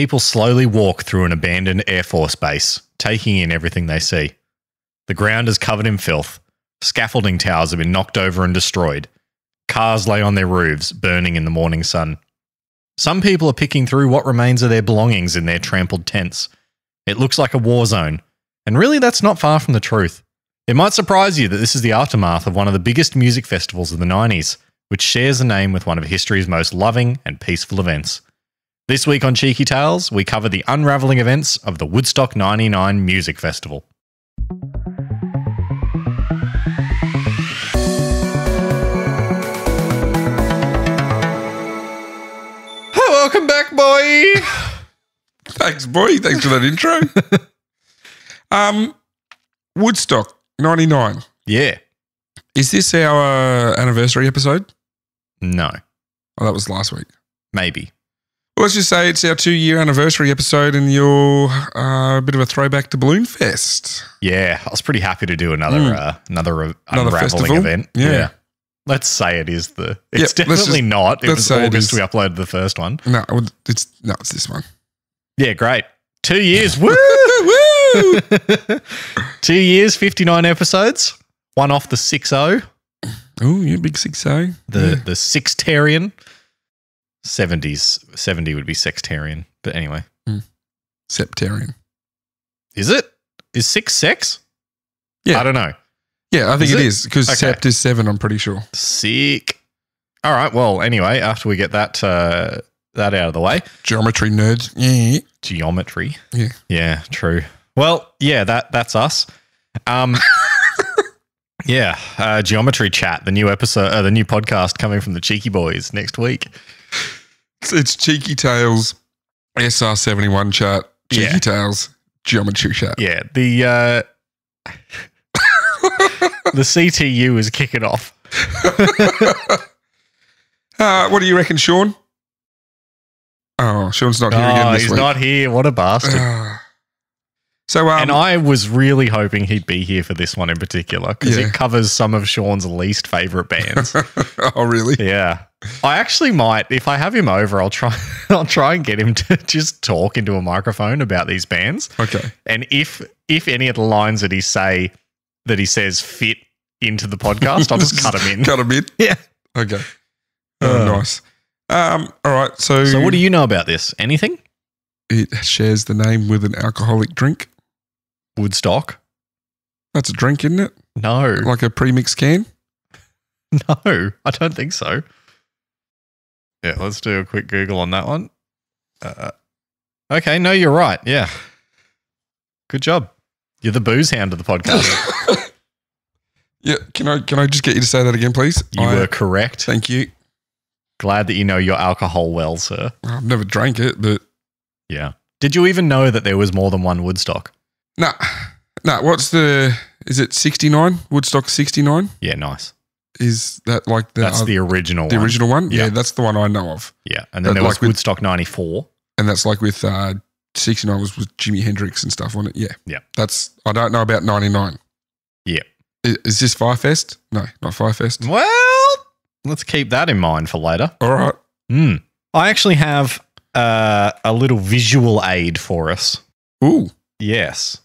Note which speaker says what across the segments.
Speaker 1: People slowly walk through an abandoned Air Force base, taking in everything they see. The ground is covered in filth. Scaffolding towers have been knocked over and destroyed. Cars lay on their roofs, burning in the morning sun. Some people are picking through what remains of their belongings in their trampled tents. It looks like a war zone, and really that's not far from the truth. It might surprise you that this is the aftermath of one of the biggest music festivals of the 90s, which shares a name with one of history's most loving and peaceful events. This week on Cheeky Tales, we cover the unraveling events of the Woodstock 99 Music Festival. Welcome back, boy.
Speaker 2: Thanks, boy. Thanks for that intro. um, Woodstock '99.
Speaker 1: Yeah.
Speaker 2: Is this our uh, anniversary episode?
Speaker 1: No.
Speaker 2: Oh, that was last week.
Speaker 1: Maybe.
Speaker 2: Well, let's just say it's our two-year anniversary episode, and you're uh, a bit of a throwback to Balloon Fest.
Speaker 1: Yeah, I was pretty happy to do another
Speaker 2: Mm.
Speaker 1: uh, another uh,
Speaker 2: Another
Speaker 1: unraveling
Speaker 2: festival?
Speaker 1: event.
Speaker 2: Yeah.
Speaker 1: Let's say it is the. It's
Speaker 2: Yep,
Speaker 1: definitely
Speaker 2: just-
Speaker 1: not. It was
Speaker 2: say it
Speaker 1: August we uploaded the first one.
Speaker 2: No, it's no, it's this one.
Speaker 1: Yeah, great. Two years. Woo!
Speaker 2: Woo!
Speaker 1: Two years, 59 episodes. One off the 6 0,
Speaker 2: oh, you big six O.
Speaker 1: the, the sextarian. 70s. 70 would be sextarian. But anyway.
Speaker 2: Septarian.
Speaker 1: Is it? Is six sex?
Speaker 2: Yeah.
Speaker 1: I don't know.
Speaker 2: Yeah, I think
Speaker 1: Is
Speaker 2: it
Speaker 1: it?
Speaker 2: is because
Speaker 1: Okay.
Speaker 2: Sept is seven. I'm pretty sure.
Speaker 1: Sick. All right. Well, anyway, after we get that uh, that out of the way,
Speaker 2: Geometry nerds. Yeah.
Speaker 1: geometry.
Speaker 2: Yeah.
Speaker 1: Yeah, true. Well, yeah, that that's us. Um Yeah, uh, Geometry Chat, the new episode, uh, the new podcast coming from the Cheeky Boys next week.
Speaker 2: It's, it's Cheeky Tails SR71 chart, Cheeky
Speaker 1: Yeah.
Speaker 2: Tales, Geometry chart.
Speaker 1: Yeah, the uh, the CTU is kicking off.
Speaker 2: uh, what do you reckon, Sean? Oh, Sean's not here
Speaker 1: Oh,
Speaker 2: again this
Speaker 1: he's
Speaker 2: week.
Speaker 1: not here. What a bastard!
Speaker 2: So, um,
Speaker 1: and I was really hoping he'd be here for this one in particular because
Speaker 2: Yeah.
Speaker 1: it covers some of Sean's least favorite bands.
Speaker 2: oh, really?
Speaker 1: Yeah. I actually might if I have him over I'll try I'll try and get him to just talk into a microphone about these bands
Speaker 2: Okay.
Speaker 1: and if if any of the lines that he say that he says fit into the podcast I'll just cut him in.
Speaker 2: Cut him in.
Speaker 1: Yeah.
Speaker 2: Okay. Oh,
Speaker 1: Uh.
Speaker 2: nice. Um, all right. So,
Speaker 1: So what do you know about this? Anything?
Speaker 2: it shares the name with an alcoholic drink.
Speaker 1: Woodstock?
Speaker 2: That's a drink, isn't it?
Speaker 1: No.
Speaker 2: Like a premix can.
Speaker 1: No, I don't think so. Yeah, let's do a quick Google on that one. Uh, okay, no, you're right. Yeah. Good job. You're the booze hound of the podcast.
Speaker 2: yeah. Can I can I just get you to say that again, please?
Speaker 1: You
Speaker 2: I-
Speaker 1: were correct.
Speaker 2: Thank you.
Speaker 1: Glad that you know your alcohol well, sir.
Speaker 2: I've never drank it, but
Speaker 1: Yeah. Did you even know that there was more than one Woodstock?
Speaker 2: Nah, nah. What's the? Is it sixty nine? Woodstock sixty nine?
Speaker 1: Yeah, nice.
Speaker 2: Is that like the
Speaker 1: That's
Speaker 2: uh,
Speaker 1: the original
Speaker 2: the
Speaker 1: one.
Speaker 2: original one? Yeah.
Speaker 1: Yeah.
Speaker 2: that's the one I know of,
Speaker 1: Yeah. And then there was
Speaker 2: like with-
Speaker 1: Woodstock 94.
Speaker 2: and that's like with uh, sixty nine was with Jimi Hendrix and stuff on it. Yeah,
Speaker 1: Yeah.
Speaker 2: That's I don't know about ninety nine.
Speaker 1: Yeah.
Speaker 2: Is, is this Firefest? No, not Firefest.
Speaker 1: Well, let's keep that in mind for later.
Speaker 2: All right.
Speaker 1: Hmm. I actually have uh, a little visual aid for us.
Speaker 2: Ooh,
Speaker 1: Yes.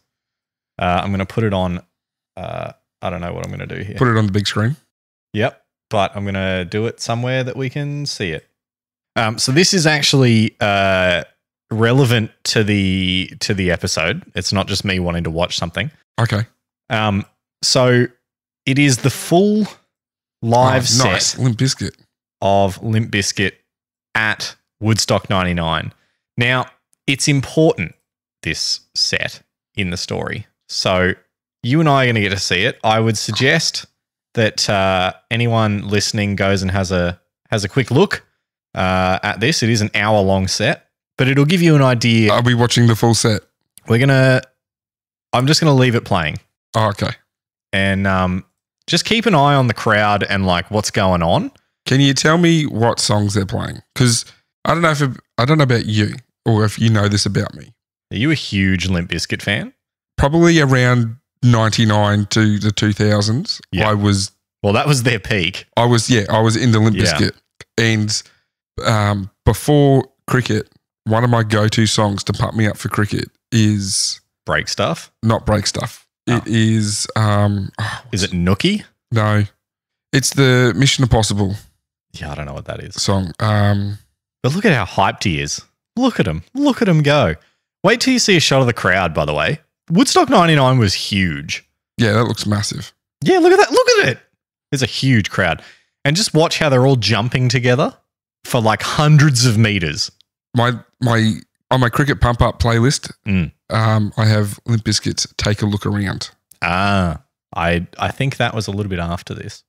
Speaker 1: Uh, I'm going to put it on. Uh, I don't know what I'm going to do here.
Speaker 2: put it on the big screen.
Speaker 1: Yep. But I'm going to do it somewhere that we can see it. Um, so this is actually uh, relevant to the to the episode. It's not just me wanting to watch something.
Speaker 2: Okay.
Speaker 1: Um, so it is the full live
Speaker 2: Oh,
Speaker 1: set
Speaker 2: Nice. Limp Bizkit.
Speaker 1: of Limp Bizkit at Woodstock 99. Now, it's important, this set in the story. So, you and I are going to get to see it. I would suggest that uh, anyone listening goes and has a has a quick look uh, at this. It is an hour long set, but it'll give you an idea.
Speaker 2: I'll be watching the full set.
Speaker 1: We're gonna. I'm just gonna leave it playing,
Speaker 2: Oh, okay.
Speaker 1: and um, just keep an eye on the crowd and like what's going on.
Speaker 2: Can you tell me what songs they're playing? Because I don't know if it, I don't know about you or if you know this about me.
Speaker 1: Are you a huge Limp Bizkit fan?
Speaker 2: Probably around ninety nine to the two thousands,
Speaker 1: Yeah.
Speaker 2: I was
Speaker 1: Well, that was their peak.
Speaker 2: I was yeah I was in the Limp
Speaker 1: Yeah.
Speaker 2: Bizkit and um, before cricket one of my go-to songs to pump me up for cricket is
Speaker 1: Break stuff.
Speaker 2: not break stuff.
Speaker 1: Oh.
Speaker 2: It is um oh,
Speaker 1: Is it Nookie?
Speaker 2: no. It's the Mission Impossible
Speaker 1: Yeah, I don't know what that is.
Speaker 2: song. Um
Speaker 1: But look at how hyped he is. Look at him. Look at him go. Wait till you see a shot of the crowd, by the way. Woodstock 99 was huge.
Speaker 2: yeah, that looks massive.
Speaker 1: Yeah, look at that. Look at it. There's a huge crowd. And just watch how they're all jumping together for like hundreds of meters.
Speaker 2: My my on my cricket pump up playlist,
Speaker 1: Mm.
Speaker 2: um, I have Limp Bizkit's Take a Look Around.
Speaker 1: Ah, I I think that was a little bit after this.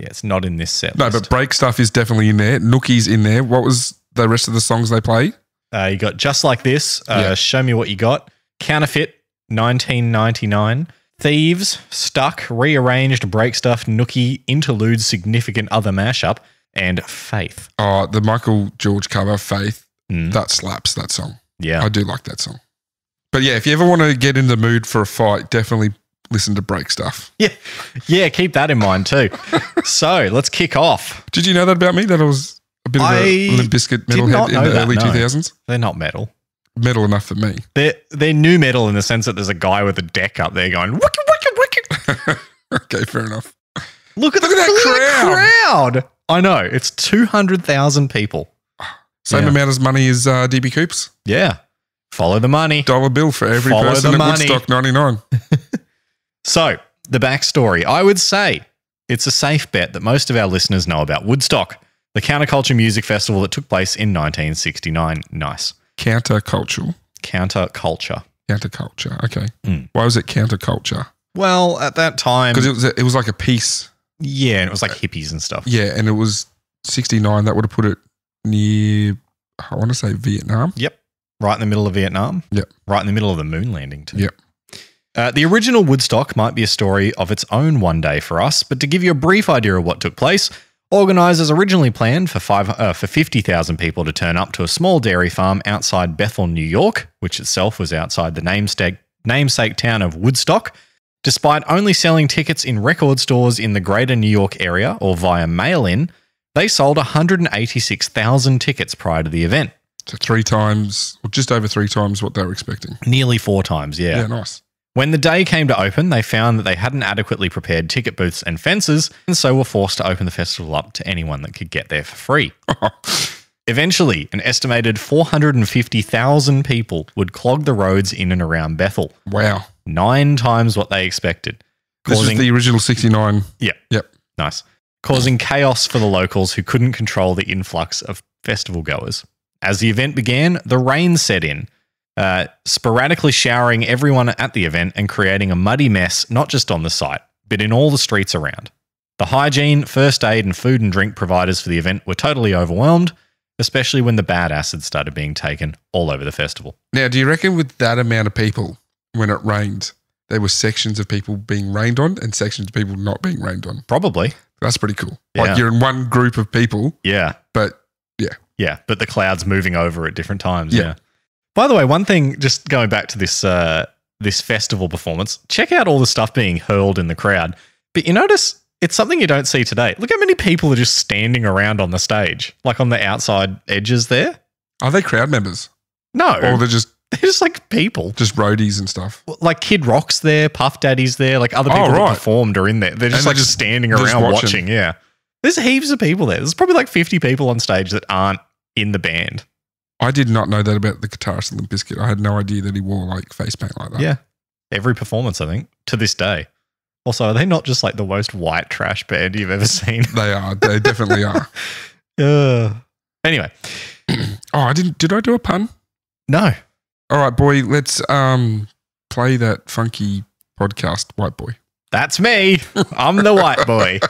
Speaker 1: Yeah, it's not in this set.
Speaker 2: No,
Speaker 1: list.
Speaker 2: but break stuff is definitely in there. Nookie's in there. What was the rest of the songs they play?
Speaker 1: Uh, you got just like this. Uh,
Speaker 2: Yeah.
Speaker 1: Show me what you got. Counterfeit, 1999. Thieves, stuck, rearranged, break stuff, nookie, interlude, significant other mashup, and faith.
Speaker 2: Oh, the Michael George cover, Faith.
Speaker 1: Mm,
Speaker 2: That slaps, that song.
Speaker 1: yeah,
Speaker 2: I do like that song. But yeah, if you ever want to get in the mood for a fight, definitely listen to break stuff.
Speaker 1: yeah, yeah. Keep that in mind too. so let's kick off.
Speaker 2: Did you know that about me? That I was a bit of
Speaker 1: I
Speaker 2: a Limp Bizkit metalhead in the
Speaker 1: that,
Speaker 2: early
Speaker 1: no.
Speaker 2: 2000s?
Speaker 1: They're not metal.
Speaker 2: Metal enough for me.
Speaker 1: They're they're new metal in the sense that there's a guy with a deck up there going wicked, wicked, wicked.
Speaker 2: okay, fair enough.
Speaker 1: Look at
Speaker 2: Look
Speaker 1: the,
Speaker 2: at that
Speaker 1: crowd. I know it's two hundred thousand people.
Speaker 2: Same
Speaker 1: Yeah.
Speaker 2: amount as money as uh, DB Coops.
Speaker 1: Yeah, follow the money.
Speaker 2: Dollar bill for every
Speaker 1: Follow
Speaker 2: person
Speaker 1: the
Speaker 2: at
Speaker 1: money.
Speaker 2: Woodstock 99.
Speaker 1: So, the backstory. I would say it's a safe bet that most of our listeners know about Woodstock, the counterculture music festival that took place in 1969. Nice.
Speaker 2: Countercultural.
Speaker 1: Counterculture.
Speaker 2: Counterculture. Okay.
Speaker 1: Mm.
Speaker 2: Why was it counterculture?
Speaker 1: Well, at that time,
Speaker 2: Because it was, it was like a piece.
Speaker 1: yeah, and it was like hippies and stuff.
Speaker 2: Yeah, and it was 69. That would have put it near, I want to say Vietnam.
Speaker 1: Yep. Right in the middle of Vietnam.
Speaker 2: Yep.
Speaker 1: Right in the middle of the moon landing, too.
Speaker 2: Yep.
Speaker 1: Uh, the original Woodstock might be a story of its own one day for us, but to give you a brief idea of what took place, organisers originally planned for five uh, for fifty thousand people to turn up to a small dairy farm outside Bethel, New York, which itself was outside the namesake namesake town of Woodstock. Despite only selling tickets in record stores in the greater New York area or via mail-in, they sold 186,000 tickets prior to the event.
Speaker 2: So three times, or just over three times what they were expecting.
Speaker 1: Nearly four times,
Speaker 2: Yeah, Yeah, nice.
Speaker 1: When the day came to open, they found that they hadn't adequately prepared ticket booths and fences, and so were forced to open the festival up to anyone that could get there for free. Eventually, an estimated 450,000 people would clog the roads in and around Bethel,
Speaker 2: wow.
Speaker 1: nine times what they expected.
Speaker 2: This
Speaker 1: Causing-
Speaker 2: is the original 69. Yeah. Yep.
Speaker 1: Nice. Causing chaos for the locals who couldn't control the influx of festival goers. As the event began, the rain set in, uh, sporadically showering everyone at the event and creating a muddy mess, not just on the site, but in all the streets around. The hygiene, first aid, and food and drink providers for the event were totally overwhelmed, especially when the bad acid started being taken all over the festival.
Speaker 2: Now, do you reckon with that amount of people, when it rained, there were sections of people being rained on and sections of people not being rained on?
Speaker 1: Probably.
Speaker 2: That's pretty cool.
Speaker 1: Yeah.
Speaker 2: Like you're in one group of people,
Speaker 1: Yeah.
Speaker 2: but
Speaker 1: yeah. Yeah, but the clouds moving over at different times.
Speaker 2: Yeah.
Speaker 1: Yeah. By the way, one thing, just going back to this uh, this festival performance, check out all the stuff being hurled in the crowd. But you notice it's something you don't see today. Look how many people are just standing around on the stage, like on the outside edges there.
Speaker 2: are they crowd members?
Speaker 1: No,
Speaker 2: Or they're just,
Speaker 1: they're just like people.
Speaker 2: just roadies and stuff?
Speaker 1: Like Kid Rock's there, Puff Daddy's there, like other
Speaker 2: Oh,
Speaker 1: people
Speaker 2: right.
Speaker 1: that performed are in there. They're just
Speaker 2: And
Speaker 1: like
Speaker 2: just-
Speaker 1: standing
Speaker 2: they're just
Speaker 1: around
Speaker 2: watching.
Speaker 1: watching. Yeah, there's heaps of people there. There's probably like 50 people on stage that aren't in the band.
Speaker 2: I did not know that about the guitarist in Limp Bizkit. I had no idea that he wore like face paint like that.
Speaker 1: Yeah. Every performance, I think, to this day. Also, are they not just like the most white trash band you've ever seen?
Speaker 2: They are. They definitely are.
Speaker 1: uh, anyway,
Speaker 2: Oh, I didn't. Did I do a pun?
Speaker 1: no.
Speaker 2: All right, boy. Let's um play that funky podcast, White Boy.
Speaker 1: That's me. I'm the white boy.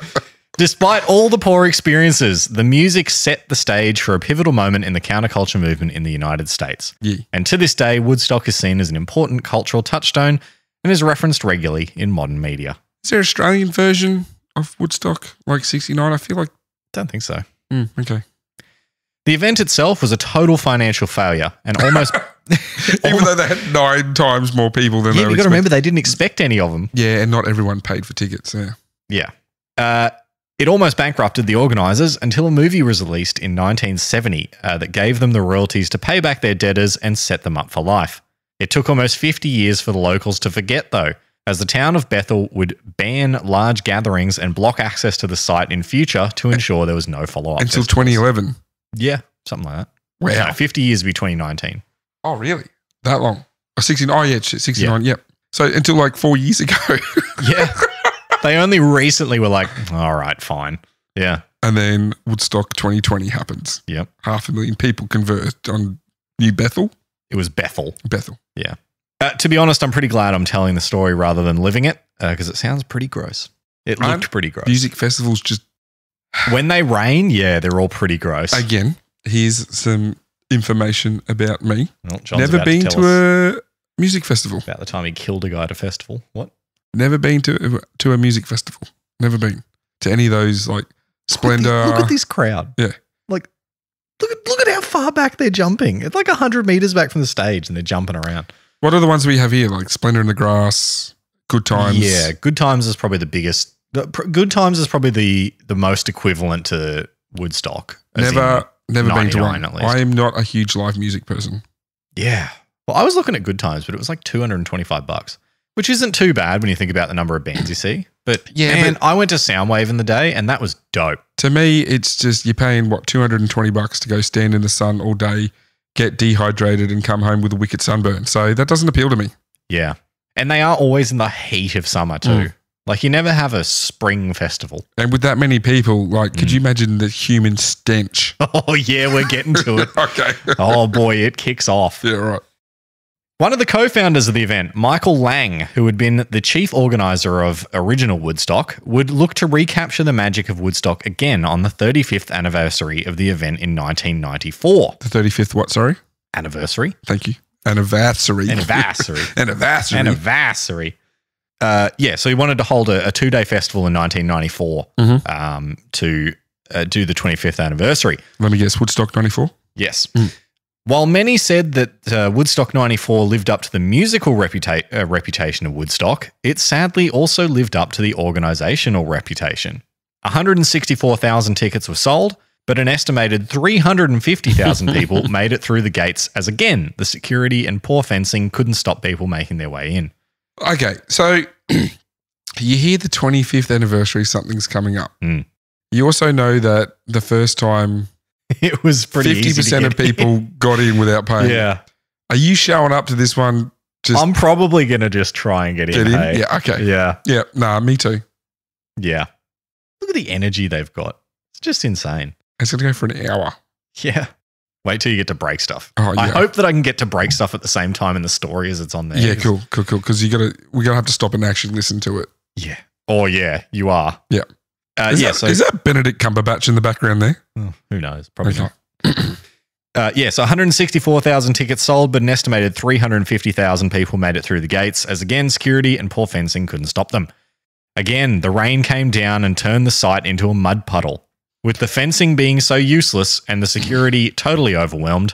Speaker 1: Despite all the poor experiences, the music set the stage for a pivotal moment in the counterculture movement in the United States.
Speaker 2: Yeah.
Speaker 1: And to this day, Woodstock is seen as an important cultural touchstone and is referenced regularly in modern media.
Speaker 2: Is there an Australian version of Woodstock like '69? I feel like.
Speaker 1: Don't think so.
Speaker 2: Mm, okay.
Speaker 1: The event itself was a total financial failure and almost.
Speaker 2: Even though they had nine times more people than
Speaker 1: yeah,
Speaker 2: they
Speaker 1: you
Speaker 2: were
Speaker 1: got to remember they didn't expect any of them.
Speaker 2: Yeah, and not everyone paid for tickets. Yeah.
Speaker 1: Yeah. Uh, It almost bankrupted the organisers until a movie was released in 1970 uh, that gave them the royalties to pay back their debtors and set them up for life. It took almost 50 years for the locals to forget, though, as the town of Bethel would ban large gatherings and block access to the site in future to ensure there was no follow up.
Speaker 2: Until 2011.
Speaker 1: Yeah, something like that.
Speaker 2: Wow.
Speaker 1: No, 50 years between 19.
Speaker 2: Oh, really? That long? Oh, 69. Oh, yeah, shit, 69. Yep. So until like four years ago.
Speaker 1: Yeah. they only recently were like, all right, fine. Yeah.
Speaker 2: and then Woodstock 2020 happens.
Speaker 1: Yep.
Speaker 2: Half a million people convert on New Bethel.
Speaker 1: It was Bethel.
Speaker 2: Bethel. Yeah.
Speaker 1: Uh, to be honest, I'm pretty glad I'm telling the story rather than living it because it sounds pretty gross. It looked pretty gross.
Speaker 2: Music festivals just,
Speaker 1: when they rain, yeah, they're all pretty gross.
Speaker 2: again, here's some information about me.
Speaker 1: Well,
Speaker 2: Never been
Speaker 1: to,
Speaker 2: to, a music festival.
Speaker 1: about the time he killed a guy at a festival. What?
Speaker 2: Never been to to a music festival. Never been to any of those like Splendor.
Speaker 1: Look at, the- look at this crowd.
Speaker 2: Yeah.
Speaker 1: Like, look at look at how far back they're jumping. It's like hundred meters back from the stage, and they're jumping around.
Speaker 2: What are the ones we have here? Like Splendour in the Grass, Good Times.
Speaker 1: Yeah, Good Times is probably the biggest. Good Times is probably the the most equivalent to Woodstock.
Speaker 2: Never, never been to
Speaker 1: 99
Speaker 2: one.
Speaker 1: at least.
Speaker 2: I am not a huge live music person.
Speaker 1: yeah. Well, I was looking at Good Times, but it was like two hundred and twenty five bucks, which isn't too bad when you think about the number of bands you see. But
Speaker 2: Yeah,
Speaker 1: man, I went to Soundwave in the day, and that was dope.
Speaker 2: To me, it's just you're paying what 220 bucks to go stand in the sun all day, get dehydrated, and come home with a wicked sunburn. So that doesn't appeal to me.
Speaker 1: Yeah, and they are always in the heat of summer too.
Speaker 2: Mm.
Speaker 1: Like you never have a spring festival.
Speaker 2: And with that many people, like, could
Speaker 1: Mm.
Speaker 2: you imagine the human stench?
Speaker 1: Oh yeah, we're getting to it.
Speaker 2: okay.
Speaker 1: Oh boy, it kicks off.
Speaker 2: yeah, right.
Speaker 1: One of the co founders of the event, Michael Lang, who had been the chief organizer of original Woodstock, would look to recapture the magic of Woodstock again on the 35th anniversary of the event in 1994.
Speaker 2: The 35th, what? Sorry.
Speaker 1: Anniversary?
Speaker 2: Thank you. Anniversary.
Speaker 1: Anniversary.
Speaker 2: Anniversary.
Speaker 1: Anniversary. Uh, yeah, so he wanted to hold a, a two day festival in 1994
Speaker 2: Mhm.
Speaker 1: um, to uh, do the 25th anniversary.
Speaker 2: Let me guess. Woodstock 94.
Speaker 1: Yes.
Speaker 2: Mm.
Speaker 1: While many said that uh, Woodstock 94 lived up to the musical reputa- uh, reputation of Woodstock, it sadly also lived up to the organizational reputation. 164,000 tickets were sold, but an estimated 350,000 people made it through the gates as again, the security and poor fencing couldn't stop people making their way in.
Speaker 2: Okay, so you hear the 25th anniversary, something's coming up.
Speaker 1: Mm.
Speaker 2: You also know that the first time
Speaker 1: It was pretty easy
Speaker 2: 50% of
Speaker 1: in.
Speaker 2: people got in without paying.
Speaker 1: Yeah.
Speaker 2: Are you showing up to this one just
Speaker 1: I'm probably going to just try and get in.
Speaker 2: get in?
Speaker 1: hey?
Speaker 2: Yeah, okay. Yeah.
Speaker 1: Yeah.
Speaker 2: nah, me too.
Speaker 1: Yeah. Look at the energy they've got. It's just insane.
Speaker 2: It's going to go for an hour.
Speaker 1: Yeah. Wait till you get to break stuff.
Speaker 2: Oh,
Speaker 1: I hope that I can get to break stuff at the same time in the story as it's on there.
Speaker 2: Yeah, cool, cool, cool. Because you got to, we're going to have to stop and actually listen to it.
Speaker 1: Yeah. Oh, yeah. You are.
Speaker 2: Yeah.
Speaker 1: Uh,
Speaker 2: Is,
Speaker 1: yeah.
Speaker 2: that,
Speaker 1: so
Speaker 2: is that Benedict Cumberbatch in the background there?
Speaker 1: oh, who knows? Probably
Speaker 2: Okay.
Speaker 1: not. Uh, yeah, so 164,000 tickets sold, but an estimated 350,000 people made it through the gates, as again, security and poor fencing couldn't stop them. Again, the rain came down and turned the site into a mud puddle. With the fencing being so useless and the security totally overwhelmed,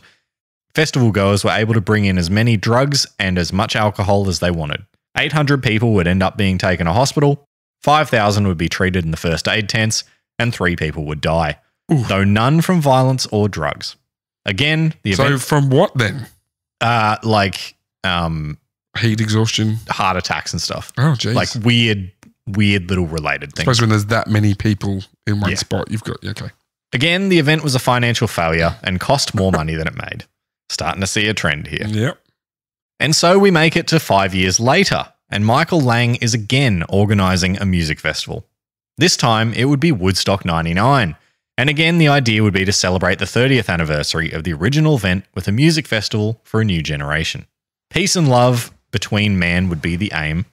Speaker 1: festival goers were able to bring in as many drugs and as much alcohol as they wanted. 800 people would end up being taken to hospital, 5,000 would be treated in the first aid tents, and three people would die,
Speaker 2: Oof.
Speaker 1: though none from violence or drugs. Again, the
Speaker 2: So
Speaker 1: event,
Speaker 2: from what then?
Speaker 1: uh, like um,
Speaker 2: Heat exhaustion.
Speaker 1: heart attacks and stuff,
Speaker 2: Oh, geez.
Speaker 1: like weird, weird little related things.
Speaker 2: I suppose when there's that many people in one
Speaker 1: Yeah.
Speaker 2: spot, you've got, okay.
Speaker 1: Again, the event was a financial failure and cost more money than it made. Starting to see a trend here.
Speaker 2: Yep.
Speaker 1: And so we make it to five years later, and Michael Lang is again organizing a music festival. This time it would be Woodstock 99. And again, the idea would be to celebrate the 30th anniversary of the original event with a music festival for a new generation. Peace and love between man would be the aim,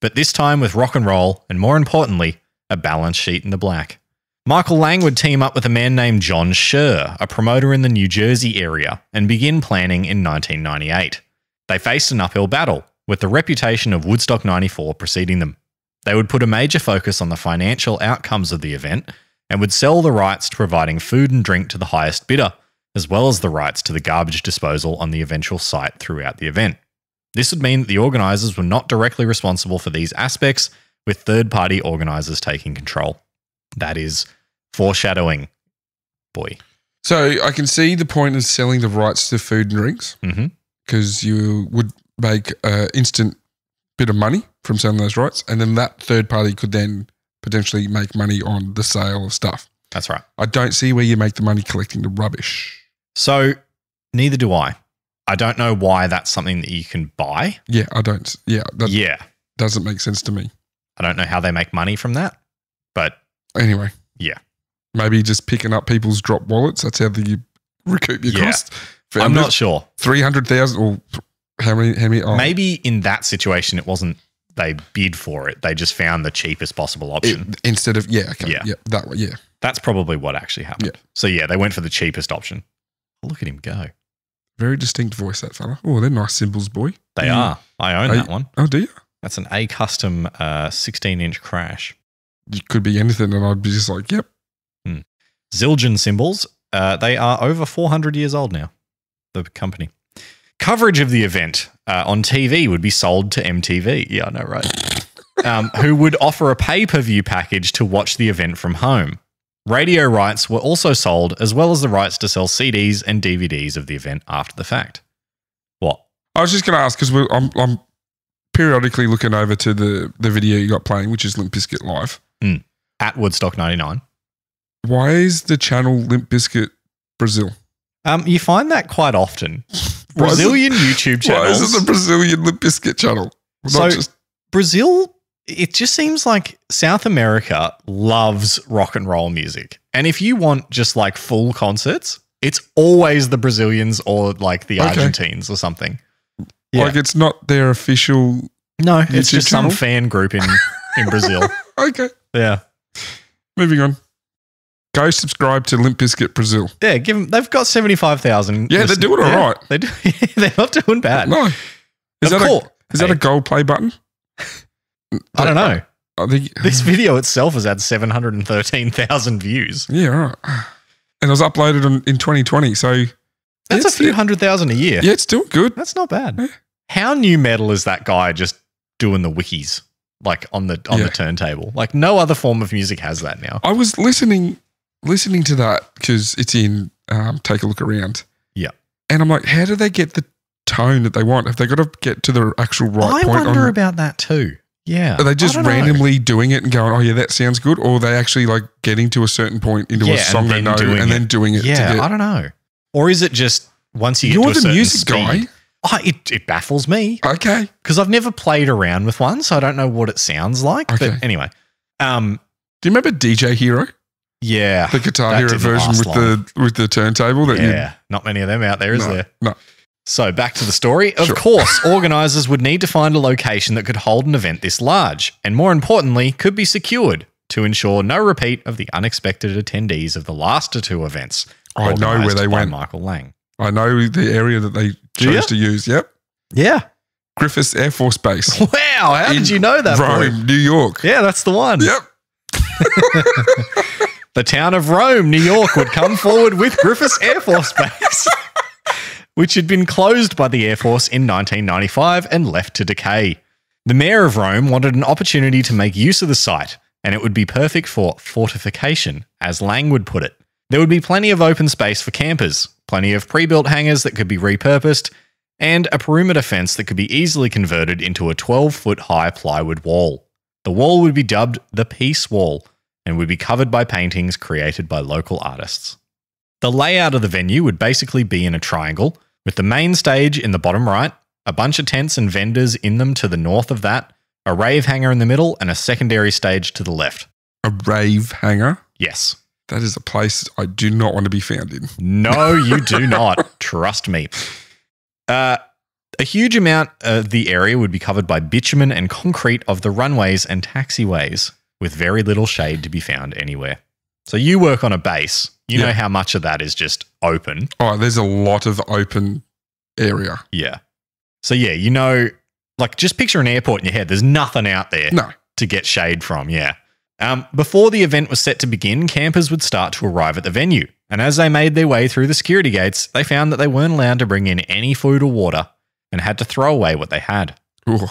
Speaker 1: but this time with rock and roll, and more importantly, a balance sheet in the black. Michael Lang would team up with a man named John Scher, a promoter in the New Jersey area, and begin planning in 1998. They faced an uphill battle, with the reputation of Woodstock 94 preceding them. They would put a major focus on the financial outcomes of the event and would sell the rights to providing food and drink to the highest bidder, as well as the rights to the garbage disposal on the eventual site throughout the event. This would mean that the organisers were not directly responsible for these aspects, with third party organisers taking control. That is foreshadowing. Boy.
Speaker 2: So I can see the point of selling the rights to food and drinks
Speaker 1: hmm
Speaker 2: because you would make an instant bit of money from selling those rights, and then that third party could then potentially make money on the sale of stuff.
Speaker 1: That's right.
Speaker 2: I don't see where you make the money collecting the rubbish.
Speaker 1: So neither do I. I don't know why that's something that you can buy.
Speaker 2: Yeah, I don't. Yeah, that
Speaker 1: yeah.
Speaker 2: doesn't make sense to me.
Speaker 1: I don't know how they make money from that. But
Speaker 2: Anyway.
Speaker 1: Yeah.
Speaker 2: Maybe just picking up people's drop wallets. That's how you recoup your
Speaker 1: Yeah.
Speaker 2: cost.
Speaker 1: I'm not sure.
Speaker 2: three hundred thousand or how many? How many? Oh,
Speaker 1: Maybe in that situation, it wasn't they bid for it. They just found the cheapest possible option.
Speaker 2: it- instead of yeah, okay,
Speaker 1: Yeah.
Speaker 2: yeah, that way, yeah.
Speaker 1: That's probably what actually happened. So yeah, they went for the cheapest option. Look at him go.
Speaker 2: Very distinct voice, that fella. Oh, they're nice cymbals, boy.
Speaker 1: They
Speaker 2: Mm.
Speaker 1: are. I own that one.
Speaker 2: Oh, do you?
Speaker 1: That's an A custom uh, 16 inch crash.
Speaker 2: It could be anything, and I'd be just like, yep.
Speaker 1: Zildjian cymbals. Uh, they are over 400 years old now. The company. Coverage of the event uh, on TV would be sold to MTV. Yeah, I know, right? um, who would offer a pay per view package to watch the event from home. Radio rights were also sold, as well as the rights to sell CDs and DVDs of the event after the fact. What?
Speaker 2: I was just going to ask because I'm, I'm periodically looking over to the the video you got playing, which is Limp Bizkit live.
Speaker 1: At Woodstock 99.
Speaker 2: Why is the channel Limp Bizkit Brazil?
Speaker 1: Um, you find that quite often.
Speaker 2: Why
Speaker 1: Brazilian YouTube
Speaker 2: Why
Speaker 1: channels.
Speaker 2: is it the Brazilian Limp Bizkit channel? Not
Speaker 1: So-
Speaker 2: just
Speaker 1: Brazil, it just seems like South America loves rock and roll music. And if you want just like full concerts, it's always the Brazilians or like the
Speaker 2: Okay.
Speaker 1: Argentines or something. Yeah.
Speaker 2: like it's not their official.
Speaker 1: No, it's
Speaker 2: YouTube
Speaker 1: just some fan group in, in Brazil.
Speaker 2: Okay,
Speaker 1: Yeah.
Speaker 2: moving on. Go subscribe to Limp Bizkit Brazil.
Speaker 1: Yeah, give them, they've got 75,000.
Speaker 2: Yeah, they're doing all right.
Speaker 1: They do, they're not doing bad.
Speaker 2: No, is
Speaker 1: Of
Speaker 2: that
Speaker 1: course.
Speaker 2: a is that a gold play button?
Speaker 1: I don't know.
Speaker 2: I think
Speaker 1: This video itself has had 713,000 views.
Speaker 2: Yeah, right. And it was uploaded on, in 2020. So
Speaker 1: That's
Speaker 2: it's-
Speaker 1: a few hundred thousand a year.
Speaker 2: yeah, it's doing good.
Speaker 1: That's not bad.
Speaker 2: Yeah.
Speaker 1: How new metal is that guy just doing the wikis like on the on
Speaker 2: Yeah.
Speaker 1: the turntable? Like no other form of music has that now.
Speaker 2: I was listening listening to that because it's in um, Take a Look Around.
Speaker 1: Yeah.
Speaker 2: And I'm like, how do they get the tone that they want? Have they got to get to the actual right
Speaker 1: I
Speaker 2: point?
Speaker 1: I wonder
Speaker 2: on,
Speaker 1: about that too. Yeah.
Speaker 2: are they just
Speaker 1: don't know.
Speaker 2: randomly doing it and going, oh, yeah, that sounds good? Or are they actually like getting to a certain point into
Speaker 1: Yeah,
Speaker 2: a song they know and
Speaker 1: it.
Speaker 2: then doing it?
Speaker 1: Yeah,
Speaker 2: to get,
Speaker 1: I don't know. Or is it just once you get
Speaker 2: You're
Speaker 1: to a
Speaker 2: the music
Speaker 1: speed- Oh, it, it baffles me.
Speaker 2: Okay.
Speaker 1: because I've never played around with one, so I don't know what it sounds like.
Speaker 2: Okay.
Speaker 1: But anyway, um,
Speaker 2: Do you remember DJ Hero?
Speaker 1: Yeah,
Speaker 2: The Guitar Hero version with the with the turntable that you
Speaker 1: yeah, not many of them out there, is
Speaker 2: No,
Speaker 1: there?
Speaker 2: no.
Speaker 1: So back to the story. Of
Speaker 2: Sure.
Speaker 1: course, organizers would need to find a location that could hold an event this large, and more importantly, could be secured to ensure no repeat of the unexpected attendees of the last two events.
Speaker 2: I know where they
Speaker 1: by
Speaker 2: went.
Speaker 1: Michael Lang.
Speaker 2: I know the area that they chose to use. Yep.
Speaker 1: Yeah.
Speaker 2: Griffiths Air Force Base.
Speaker 1: Wow. How
Speaker 2: in
Speaker 1: did you know that? boy?
Speaker 2: Rome, New York.
Speaker 1: Yeah, that's the one.
Speaker 2: Yep.
Speaker 1: The town of Rome, New York, would come forward with Griffiths Air Force Base, which had been closed by the Air Force in 1995 and left to decay. The mayor of Rome wanted an opportunity to make use of the site, and it would be perfect for fortification, as Lang would put it. There would be plenty of open space for campers, plenty of pre built hangars that could be repurposed, and a perimeter fence that could be easily converted into a 12 foot high plywood wall. The wall would be dubbed the Peace Wall and would be covered by paintings created by local artists. The layout of the venue would basically be in a triangle, with the main stage in the bottom right, a bunch of tents and vendors in them to the north of that, a rave hanger in the middle, and a secondary stage to the left.
Speaker 2: A rave hanger?
Speaker 1: Yes.
Speaker 2: That is a place I do not want to be found in.
Speaker 1: No, you do not. Trust me. Uh, a huge amount of the area would be covered by bitumen and concrete of the runways and taxiways, with very little shade to be found anywhere. So you work on a base. You
Speaker 2: Yeah.
Speaker 1: know how much of that is just open.
Speaker 2: Oh, there's a lot of open area.
Speaker 1: Yeah. So yeah, you know, like just picture an airport in your head. There's nothing out there
Speaker 2: No.
Speaker 1: to get shade from. Yeah. Um, before the event was set to begin, campers would start to arrive at the venue. And as they made their way through the security gates, they found that they weren't allowed to bring in any food or water and had to throw away what they had.
Speaker 2: Ooh.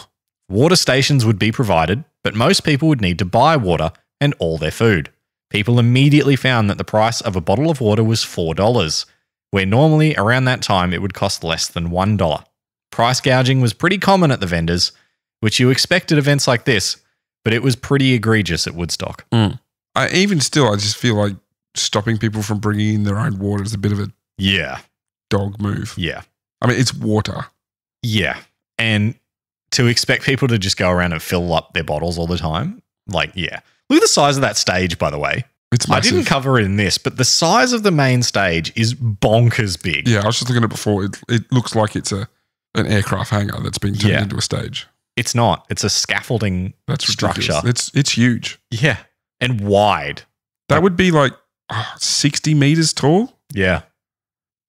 Speaker 1: Water stations would be provided, but most people would need to buy water and all their food. people immediately found that the price of a bottle of water was $4, where normally around that time it would cost less than $1. Price gouging was pretty common at the vendors, which you expect at events like this, but it was pretty egregious at Woodstock. Mm.
Speaker 2: I, even still, I just feel like stopping people from bringing in their own water is a bit of a
Speaker 1: Yeah,
Speaker 2: dog move.
Speaker 1: yeah,
Speaker 2: I mean, it's water.
Speaker 1: yeah. And to expect people to just go around and fill up their bottles all the time, like, yeah. Look at the size of that stage, by the way.
Speaker 2: It's
Speaker 1: I didn't cover it in this, but the size of the main stage is bonkers big.
Speaker 2: yeah, I was just looking at it before. It, it looks like it's a an aircraft hangar that's been turned
Speaker 1: Yeah.
Speaker 2: into a stage.
Speaker 1: It's not. It's a scaffolding
Speaker 2: That's
Speaker 1: structure.
Speaker 2: ridiculous. It's it's huge.
Speaker 1: Yeah. And wide.
Speaker 2: That would be like oh, sixty meters tall,
Speaker 1: Yeah.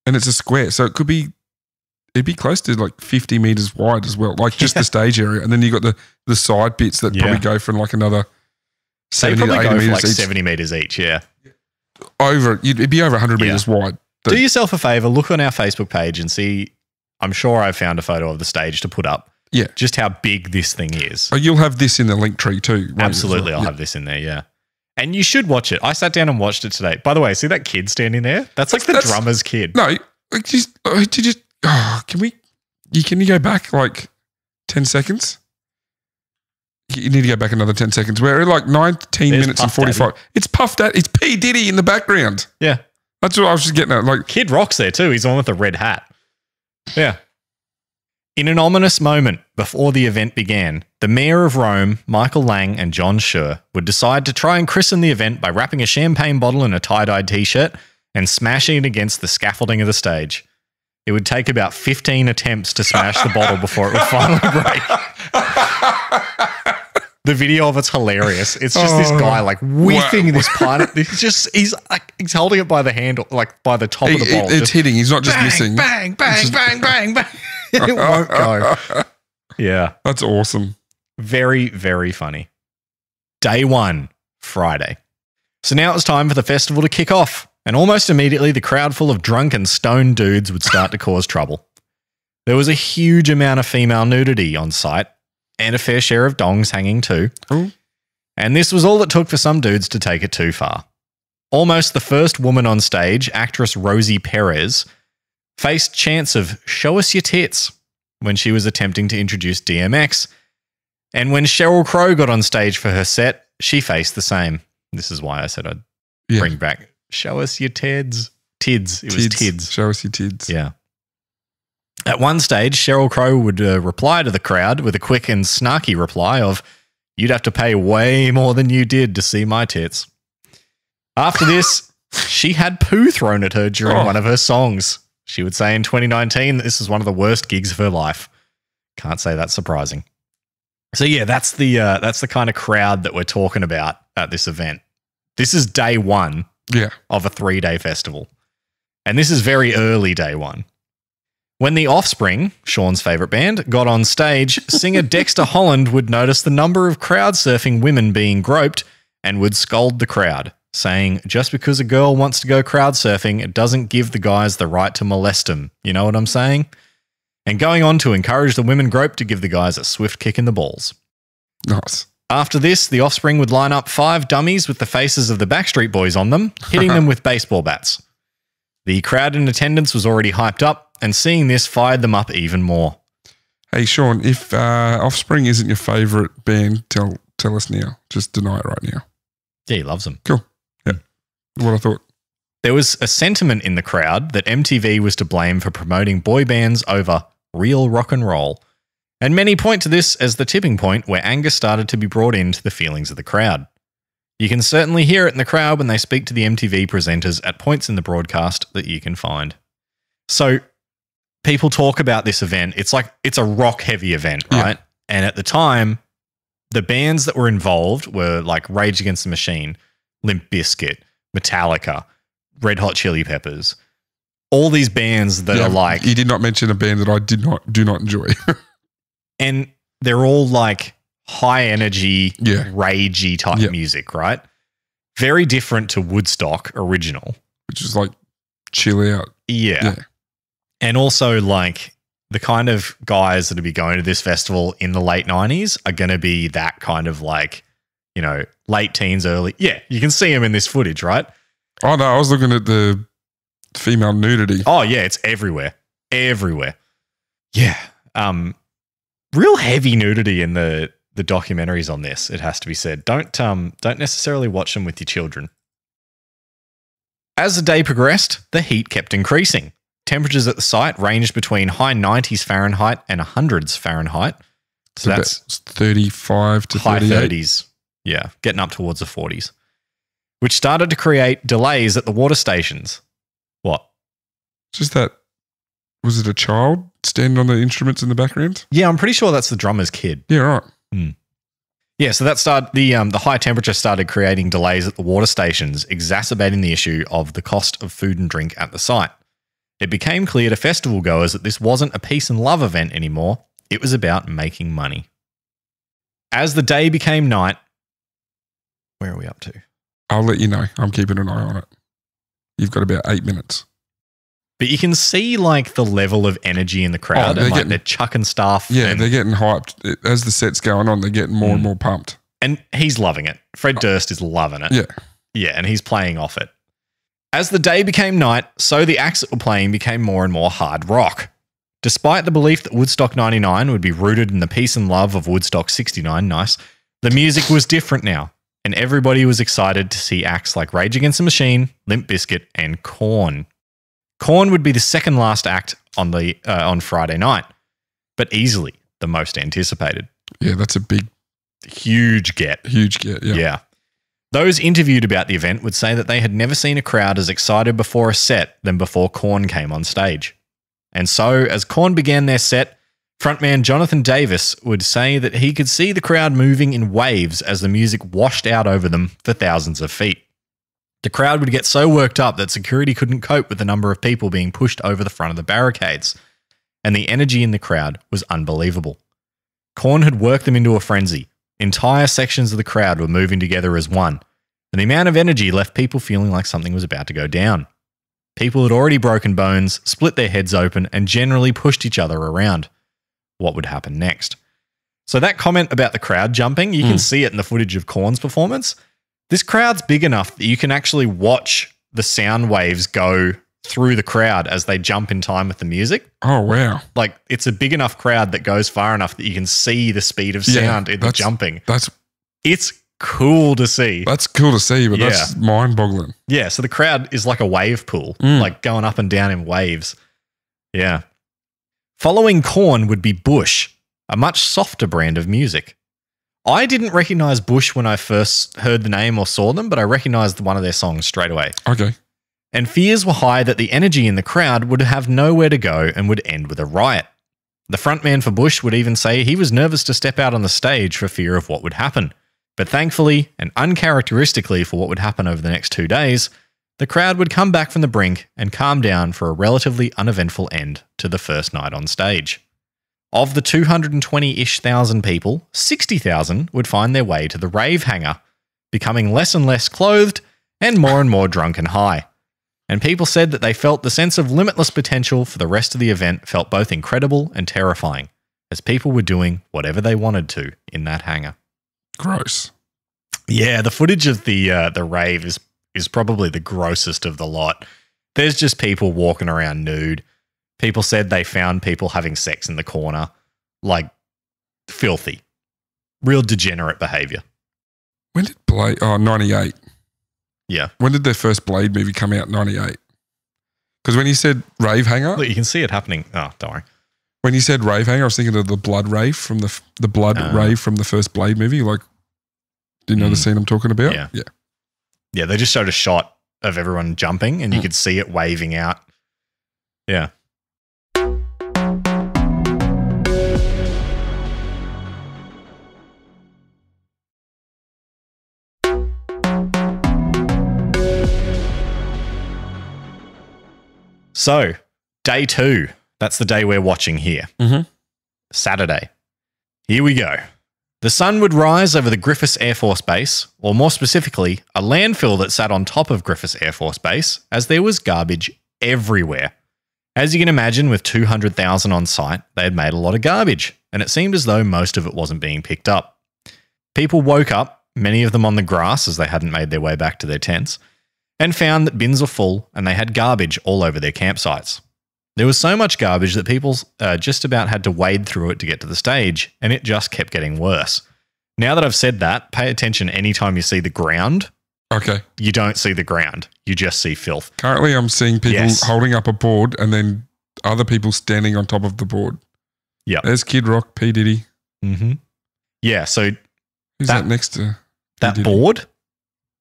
Speaker 2: and it's a square, so it could be. It'd be close to like fifty meters wide as well, like just
Speaker 1: Yeah.
Speaker 2: the stage area, and then you got the the side bits that
Speaker 1: Yeah.
Speaker 2: probably go for like another
Speaker 1: They
Speaker 2: seventy to eighty
Speaker 1: go for
Speaker 2: meters
Speaker 1: like
Speaker 2: each.
Speaker 1: 70 meters each. Yeah.
Speaker 2: Over, it'd be over hundred
Speaker 1: Yeah.
Speaker 2: meters wide.
Speaker 1: Do yourself a favor, look on our Facebook page and see. I'm sure I found a photo of the stage to put up.
Speaker 2: Yeah.
Speaker 1: Just how big this thing is.
Speaker 2: Oh, you'll have this in the link tree too. won't you, as
Speaker 1: Absolutely. I'll have this in there. Yeah. And you should watch it. I sat down and watched it today. By the way, see that kid standing there? That's like the
Speaker 2: That's-
Speaker 1: drummer's kid.
Speaker 2: No, just oh, just oh, can we? You can you go back like ten seconds? You need to go back another ten seconds. We're at like nineteen
Speaker 1: There's
Speaker 2: minutes and forty-five.
Speaker 1: Daddy.
Speaker 2: It's Puff Daddy. It's P Diddy in the background.
Speaker 1: Yeah.
Speaker 2: That's what I was just getting at. Like
Speaker 1: Kid Rock's there too. He's on with the red hat. Yeah. In an ominous moment before the event began, the mayor of Rome, Michael Lang, and John Scher would decide to try and christen the event by wrapping a champagne bottle in a tie dyed t shirt and smashing it against the scaffolding of the stage. It would take about 15 attempts to smash the bottle before it would finally break. The video of it's hilarious. It's just this
Speaker 2: Oh.
Speaker 1: guy like whipping
Speaker 2: Wow.
Speaker 1: this pint. He's just he's like he's holding it by the handle, like by the top of the
Speaker 2: he-
Speaker 1: bottle.
Speaker 2: it's hitting. He's not just
Speaker 1: bang,
Speaker 2: missing.
Speaker 1: Bang, bang,
Speaker 2: just-
Speaker 1: bang, bang, bang. it won't go. Yeah.
Speaker 2: That's awesome.
Speaker 1: Very, very funny. Day one, Friday. So now it's time for the festival to kick off, and almost immediately the crowd full of drunken stoned dudes would start to cause trouble. There was a huge amount of female nudity on site, and a fair share of dongs hanging too.
Speaker 2: Oh.
Speaker 1: And this was all it took for some dudes to take it too far. Almost the first woman on stage, actress Rosie Perez, faced chants of show us your tits when she was attempting to introduce DMX. And when Sheryl Crow got on stage for her set, she faced the same. This is why I said I'd
Speaker 2: Yeah.
Speaker 1: bring back show us your tids. Tids. It was tids.
Speaker 2: Show us your tids.
Speaker 1: Yeah. At one stage, Sheryl Crow would uh, reply to the crowd with a quick and snarky reply of, You'd have to pay way more than you did to see my tits. After this, she had poo thrown at her during
Speaker 2: Oh.
Speaker 1: one of her songs. She would say in 2019 that this was one of the worst gigs of her life. Can't say that's surprising. So yeah, that's the uh, that's the kind of crowd that we're talking about at this event. This is day one
Speaker 2: Yeah.
Speaker 1: of a three day festival. And this is very early day one. When the Offspring, Sean's favorite band, got on stage, singer Dexter Holland would notice the number of crowd surfing women being groped and would scold the crowd, saying, Just because a girl wants to go crowd surfing, it doesn't give the guys the right to molest them. You know what I'm saying? And going on to encourage the women groped to give the guys a swift kick in the balls.
Speaker 2: Nice.
Speaker 1: After this, the offspring would line up five dummies with the faces of the Backstreet Boys on them, hitting them with baseball bats. The crowd in attendance was already hyped up, and seeing this fired them up even more.
Speaker 2: Hey Sean, if uh, Offspring isn't your favorite band, tell tell us now. Just deny it right now.
Speaker 1: Yeah, he loves them. Cool. Yeah.
Speaker 2: What I thought.
Speaker 1: There was a sentiment in the crowd that MTV was to blame for promoting boy bands over real rock and roll. And many point to this as the tipping point where anger started to be brought into the feelings of the crowd. You can certainly hear it in the crowd when they speak to the MTV presenters at points in the broadcast that you can find. So, people talk about this event. It's like it's a rock heavy event,
Speaker 2: Yeah.
Speaker 1: right? And at the time, the bands that were involved were like Rage Against the Machine, Limp Bizkit, Metallica, Red Hot Chili Peppers. All these bands that
Speaker 2: Yeah,
Speaker 1: are like
Speaker 2: you did not mention a band that I did not do not enjoy.
Speaker 1: and they're all like high energy,
Speaker 2: Yeah.
Speaker 1: ragey type
Speaker 2: Yeah.
Speaker 1: music, right? Very different to Woodstock original.
Speaker 2: which is like chill out.
Speaker 1: Yeah.
Speaker 2: Yeah.
Speaker 1: And also like the kind of guys that would be going to this festival in the late 90s are going to be that kind of like, you know, late teens, early. Yeah, you can see them in this footage, right?
Speaker 2: Oh no, I was looking at the female nudity.
Speaker 1: Oh yeah, it's everywhere, everywhere. Yeah, um, real heavy nudity in the the documentaries on this. It has to be said. Don't um don't necessarily watch them with your children. As the day progressed, the heat kept increasing. Temperatures at the site ranged between high 90s Fahrenheit and 100s Fahrenheit. So that's
Speaker 2: 35 to
Speaker 1: high
Speaker 2: 38.
Speaker 1: 30s. Yeah, getting up towards the 40s, which started to create delays at the water stations. What?
Speaker 2: Just that. Was it a child standing on the instruments in the background?
Speaker 1: Yeah, I'm pretty sure that's the drummer's kid.
Speaker 2: Yeah, right.
Speaker 1: Yeah, so that started the um, the high temperature started creating delays at the water stations, exacerbating the issue of the cost of food and drink at the site. It became clear to festival goers that this wasn't a peace and love event anymore. It was about making money. As the day became night, where are we up to?
Speaker 2: I'll let you know. I'm keeping an eye on it. You've got about eight minutes.
Speaker 1: But you can see like the level of energy in the crowd,
Speaker 2: Oh, they're
Speaker 1: and like
Speaker 2: getting-
Speaker 1: they're chucking stuff.
Speaker 2: Yeah,
Speaker 1: and,
Speaker 2: they're getting hyped. As the set's going on, they're getting more and
Speaker 1: Mm.
Speaker 2: more pumped.
Speaker 1: and he's loving it. Fred Durst is loving it.
Speaker 2: Yeah.
Speaker 1: Yeah, and he's playing off it. As the day became night, so the acts that were playing became more and more hard rock. Despite the belief that Woodstock 99 would be rooted in the peace and love of Woodstock 69, nice, the music was different now, and everybody was excited to see acts like Rage Against the Machine, Limp Bizkit, and Korn. Korn would be the second last act on the uh, on Friday night, but easily the most anticipated.
Speaker 2: Yeah, that's a big,
Speaker 1: Huge get.
Speaker 2: huge get. Yeah.
Speaker 1: Yeah. Those interviewed about the event would say that they had never seen a crowd as excited before a set than before Korn came on stage. And so, as Korn began their set, frontman Jonathan Davis would say that he could see the crowd moving in waves as the music washed out over them for thousands of feet. The crowd would get so worked up that security couldn't cope with the number of people being pushed over the front of the barricades, and the energy in the crowd was unbelievable. Korn had worked them into a frenzy. Entire sections of the crowd were moving together as one, and the amount of energy left people feeling like something was about to go down. People had already broken bones, split their heads open, and generally pushed each other around. What would happen next? So, that comment about the crowd jumping, you can
Speaker 2: Mm.
Speaker 1: see it in the footage of Korn's performance. This crowd's big enough that you can actually watch the sound waves go through the crowd as they jump in time with the music
Speaker 2: Oh wow,
Speaker 1: like it's a big enough crowd that goes far enough that you can see the speed of
Speaker 2: Yeah,
Speaker 1: sound in the jumping.
Speaker 2: that's
Speaker 1: It's cool to see.
Speaker 2: that's cool to see, but
Speaker 1: Yeah.
Speaker 2: that's mind-boggling.
Speaker 1: Yeah, so the crowd is like a wave pool,
Speaker 2: Mm.
Speaker 1: like going up and down in waves. Yeah. Following Korn would be Bush, a much softer brand of music. I didn't recognize Bush when I first heard the name or saw them, but I recognized one of their songs straight away.
Speaker 2: Okay.
Speaker 1: and fears were high that the energy in the crowd would have nowhere to go and would end with a riot. The frontman for Bush would even say he was nervous to step out on the stage for fear of what would happen. But thankfully, and uncharacteristically for what would happen over the next two days, the crowd would come back from the brink and calm down for a relatively uneventful end to the first night on stage. Of the 220 ish thousand people, 60,000 would find their way to the rave hangar, becoming less and less clothed and more and more drunk and high and people said that they felt the sense of limitless potential for the rest of the event felt both incredible and terrifying, as people were doing whatever they wanted to in that hangar.
Speaker 2: Gross.
Speaker 1: Yeah, the footage of the uh, the rave is is probably the grossest of the lot. There's just people walking around nude. People said they found people having sex in the corner, like filthy, real degenerate behavior.
Speaker 2: When did Blade? Oh, 98.
Speaker 1: Yeah,
Speaker 2: When did their first Blade movie come out? 98. Because when you said rave hanger,
Speaker 1: look, you can see it happening. Oh, don't worry.
Speaker 2: when you said rave hanger, I was thinking of the blood rave from the f- the blood
Speaker 1: Ah.
Speaker 2: rave from the first Blade movie. Like, do you know the
Speaker 1: Mm.
Speaker 2: scene I'm talking about?
Speaker 1: Yeah.
Speaker 2: Yeah.
Speaker 1: Yeah, they just showed a shot of everyone jumping and you
Speaker 2: Mm.
Speaker 1: could see it waving out. Yeah. So, day two. That's the day we're watching here.
Speaker 2: Mhm.
Speaker 1: Saturday. Here we go. The sun would rise over the Griffiths Air Force Base, or more specifically, a landfill that sat on top of Griffiths Air Force Base, as there was garbage everywhere. As you can imagine, with 200,000 on site, they had made a lot of garbage, and it seemed as though most of it wasn't being picked up. People woke up many of them on the grass as they hadn't made their way back to their tents, and found that bins were full and they had garbage all over their campsites. There was so much garbage that people uh, just about had to wade through it to get to the stage, and it just kept getting worse. Now that I've said that, pay attention anytime you see the ground.
Speaker 2: Okay.
Speaker 1: You don't see the ground, you just see filth.
Speaker 2: Currently, I'm seeing people
Speaker 1: Yes.
Speaker 2: holding up a board and then other people standing on top of the board.
Speaker 1: Yeah.
Speaker 2: There's Kid Rock, P. Diddy.
Speaker 1: Mm-hmm. Yeah, so
Speaker 2: Who's
Speaker 1: That-
Speaker 2: that, next to?
Speaker 1: that
Speaker 2: Diddy.
Speaker 1: board,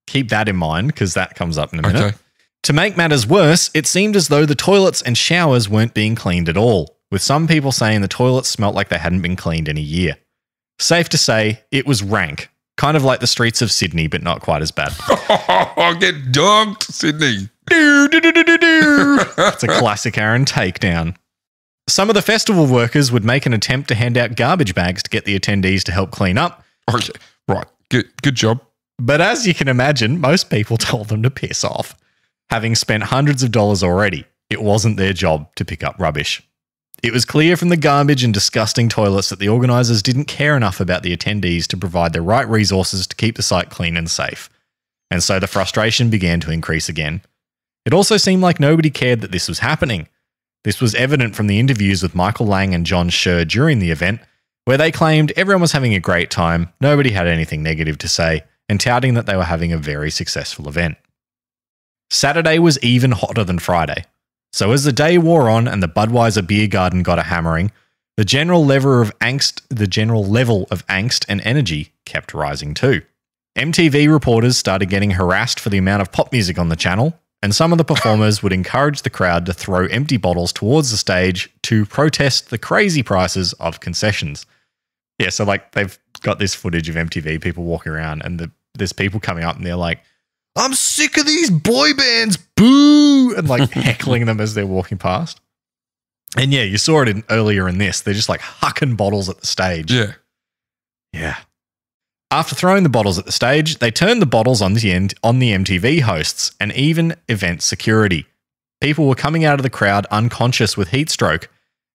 Speaker 1: keep that in mind because that comes up in a minute.
Speaker 2: Okay.
Speaker 1: To make matters worse, it seemed as though the toilets and showers weren't being cleaned at all, with some people saying the toilets smelt like they hadn't been cleaned in a year. Safe to say, it was rank, kind of like the streets of Sydney, but not quite as bad.
Speaker 2: Get dogged, Sydney.
Speaker 1: It's a classic Aaron takedown. Some of the festival workers would make an attempt to hand out garbage bags to get the attendees to help clean up,
Speaker 2: Okay. Right. Good. Good job.
Speaker 1: But as you can imagine, most people told them to piss off. Having spent hundreds of dollars already, it wasn't their job to pick up rubbish. It was clear from the garbage and disgusting toilets that the organisers didn't care enough about the attendees to provide the right resources to keep the site clean and safe. And so the frustration began to increase again. It also seemed like nobody cared that this was happening. This was evident from the interviews with Michael Lang and John Scher during the event, where they claimed everyone was having a great time, nobody had anything negative to say, and touting that they were having a very successful event. Saturday was even hotter than Friday. So as the day wore on and the Budweiser beer garden got a hammering, the general level of angst, the general level of angst and energy kept rising too. MTV reporters started getting harassed for the amount of pop music on the channel, and some of the performers would encourage the crowd to throw empty bottles towards the stage to protest the crazy prices of concessions. Yeah, so like they've got this footage of MTV people walking around, and the, there's people coming up and they're like, I'm sick of these boy bands, boo, and like heckling them as they're walking past. And yeah, you saw it in, earlier in this. They're just like hucking bottles at the stage.
Speaker 2: Yeah.
Speaker 1: Yeah. After throwing the bottles at the stage, they turned the bottles on the end on the MTV hosts and even event security. People were coming out of the crowd unconscious with heat stroke,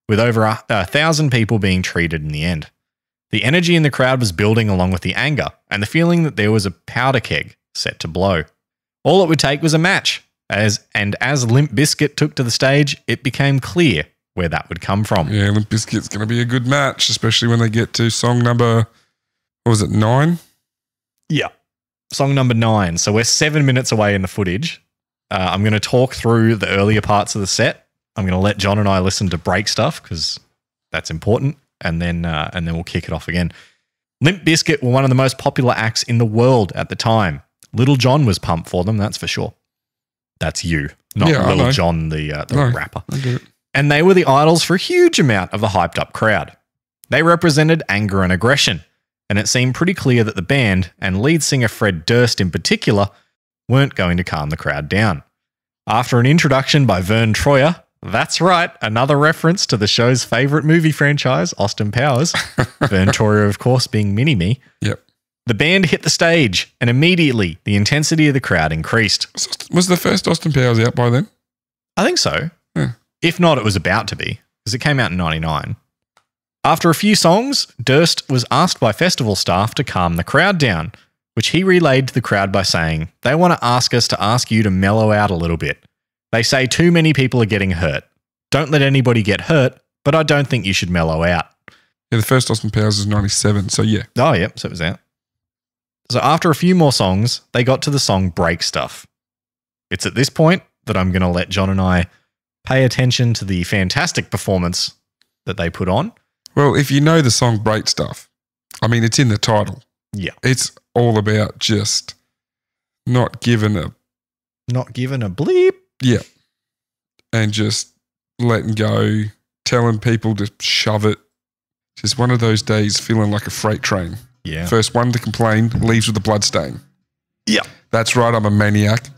Speaker 1: with over a, a thousand people being treated in the end. The energy in the crowd was building along with the anger and the feeling that there was a powder keg set to blow. All it would take was a match, as and as Limp Bizkit took to the stage, it became clear where that would come from.
Speaker 2: Yeah. Limp Bizkit's going to be a good match, especially when they get to song number. What was it? Nine.
Speaker 1: Yeah. Song number nine. So we're seven minutes away in the footage. Uh, I'm going to talk through the earlier parts of the set. I'm going to let John and I listen to break stuff because that's important, and then uh, and then we'll kick it off again. Limp Bizkit were one of the most popular acts in the world at the time. Little John was pumped for them, that's for sure. That's you, not
Speaker 2: Yeah,
Speaker 1: Little. John, the uh, the
Speaker 2: No.
Speaker 1: rapper
Speaker 2: I get it.
Speaker 1: and they were the idols for a huge amount of the hyped up crowd. They represented anger and aggression, and it seemed pretty clear that the band, and lead singer Fred Durst in particular, weren't going to calm the crowd down. After an introduction by Vern Troyer, that's right, another reference to the show's favourite movie franchise, Austin Powers, Troyer, of course, being Mini Me,
Speaker 2: Yep.
Speaker 1: the band hit the stage, and immediately the intensity of the crowd increased.
Speaker 2: Was the first Austin Powers out by then?
Speaker 1: I think so.
Speaker 2: Hmm.
Speaker 1: If not, it was about to be, because it came out in 99. After a few songs, Durst was asked by festival staff to calm the crowd down, which he relayed to the crowd by saying, They want to ask us to ask you to mellow out a little bit. They say too many people are getting hurt. Don't let anybody get hurt, but I don't think you should mellow out.
Speaker 2: Yeah, the first Austin Powers is 97. So yeah.
Speaker 1: Oh, yep, so it was out. So after a few more songs, they got to the song Break Stuff. It's at this point that I'm going to let John and I pay attention to the fantastic performance that they put on.
Speaker 2: Well, if you know the song Break Stuff, I mean, it's in the title.
Speaker 1: Yeah.
Speaker 2: It's all about just not giving a,
Speaker 1: Not given a bleep.
Speaker 2: Yeah, and just letting go, telling people to shove it. Just one of those days feeling like a freight train.
Speaker 1: Yeah.
Speaker 2: First one to complain leaves with a blood stain.
Speaker 1: Yeah.
Speaker 2: That's right, I'm a maniac.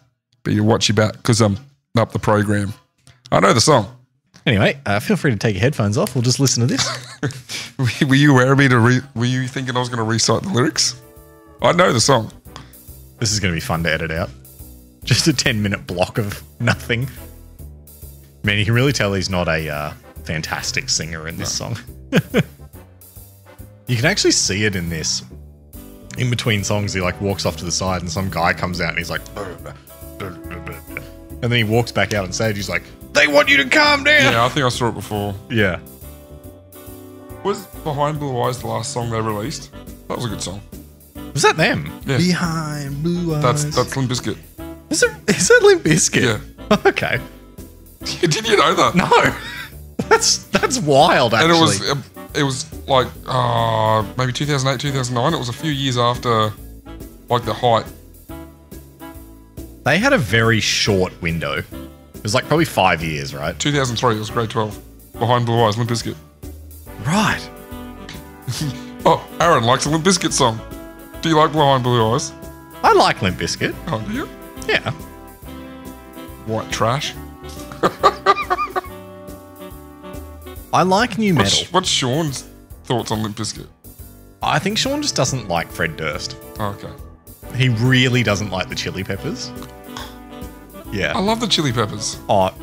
Speaker 2: But you watch your back because I'm up the program. I know the song.
Speaker 1: Anyway, uh, feel free to take your headphones off. We'll just listen to this.
Speaker 2: Were you aware of me to re- Were you thinking I was going to recite the lyrics? I know the song.
Speaker 1: this is going to be fun to edit out. Just a 10 minute block of nothing. Man, you can really tell he's not a uh, fantastic singer in this song. you can actually see it in this. in between songs, he like walks off to the side, and some guy comes out, and he's like, and then he walks back out on stage. He's like, "They want you to calm down."
Speaker 2: Yeah, I think I saw it before.
Speaker 1: Yeah.
Speaker 2: Was Behind Blue Eyes the last song they released? That was a good song.
Speaker 1: Was that them?
Speaker 2: Yeah.
Speaker 1: Behind blue eyes.
Speaker 2: That's that's Limp Bizkit.
Speaker 1: Is, it, is that Limp Bizkit?
Speaker 2: Yeah.
Speaker 1: okay.
Speaker 2: Did you know that?
Speaker 1: No. That's that's wild. actually.
Speaker 2: and it was uh, it was like uh, maybe 2008 2009 it was a few years after like the height
Speaker 1: they had a very short window. It was like probably five years, right?
Speaker 2: 2003 it was grade 12 behind blue eyes limp Bizkit.
Speaker 1: Right.
Speaker 2: oh aaron likes a limp Bizkit song do you like behind blue eyes
Speaker 1: I like Limp Bizkit.
Speaker 2: oh do you
Speaker 1: Yeah.
Speaker 2: white trash
Speaker 1: I like nu metal.
Speaker 2: what's, what's sean's thoughts on limp Bizkit?
Speaker 1: I think Sean just doesn't like Fred Durst.
Speaker 2: oh, okay
Speaker 1: He really doesn't like the Chili Peppers. Yeah.
Speaker 2: I love the chili peppers
Speaker 1: Oh,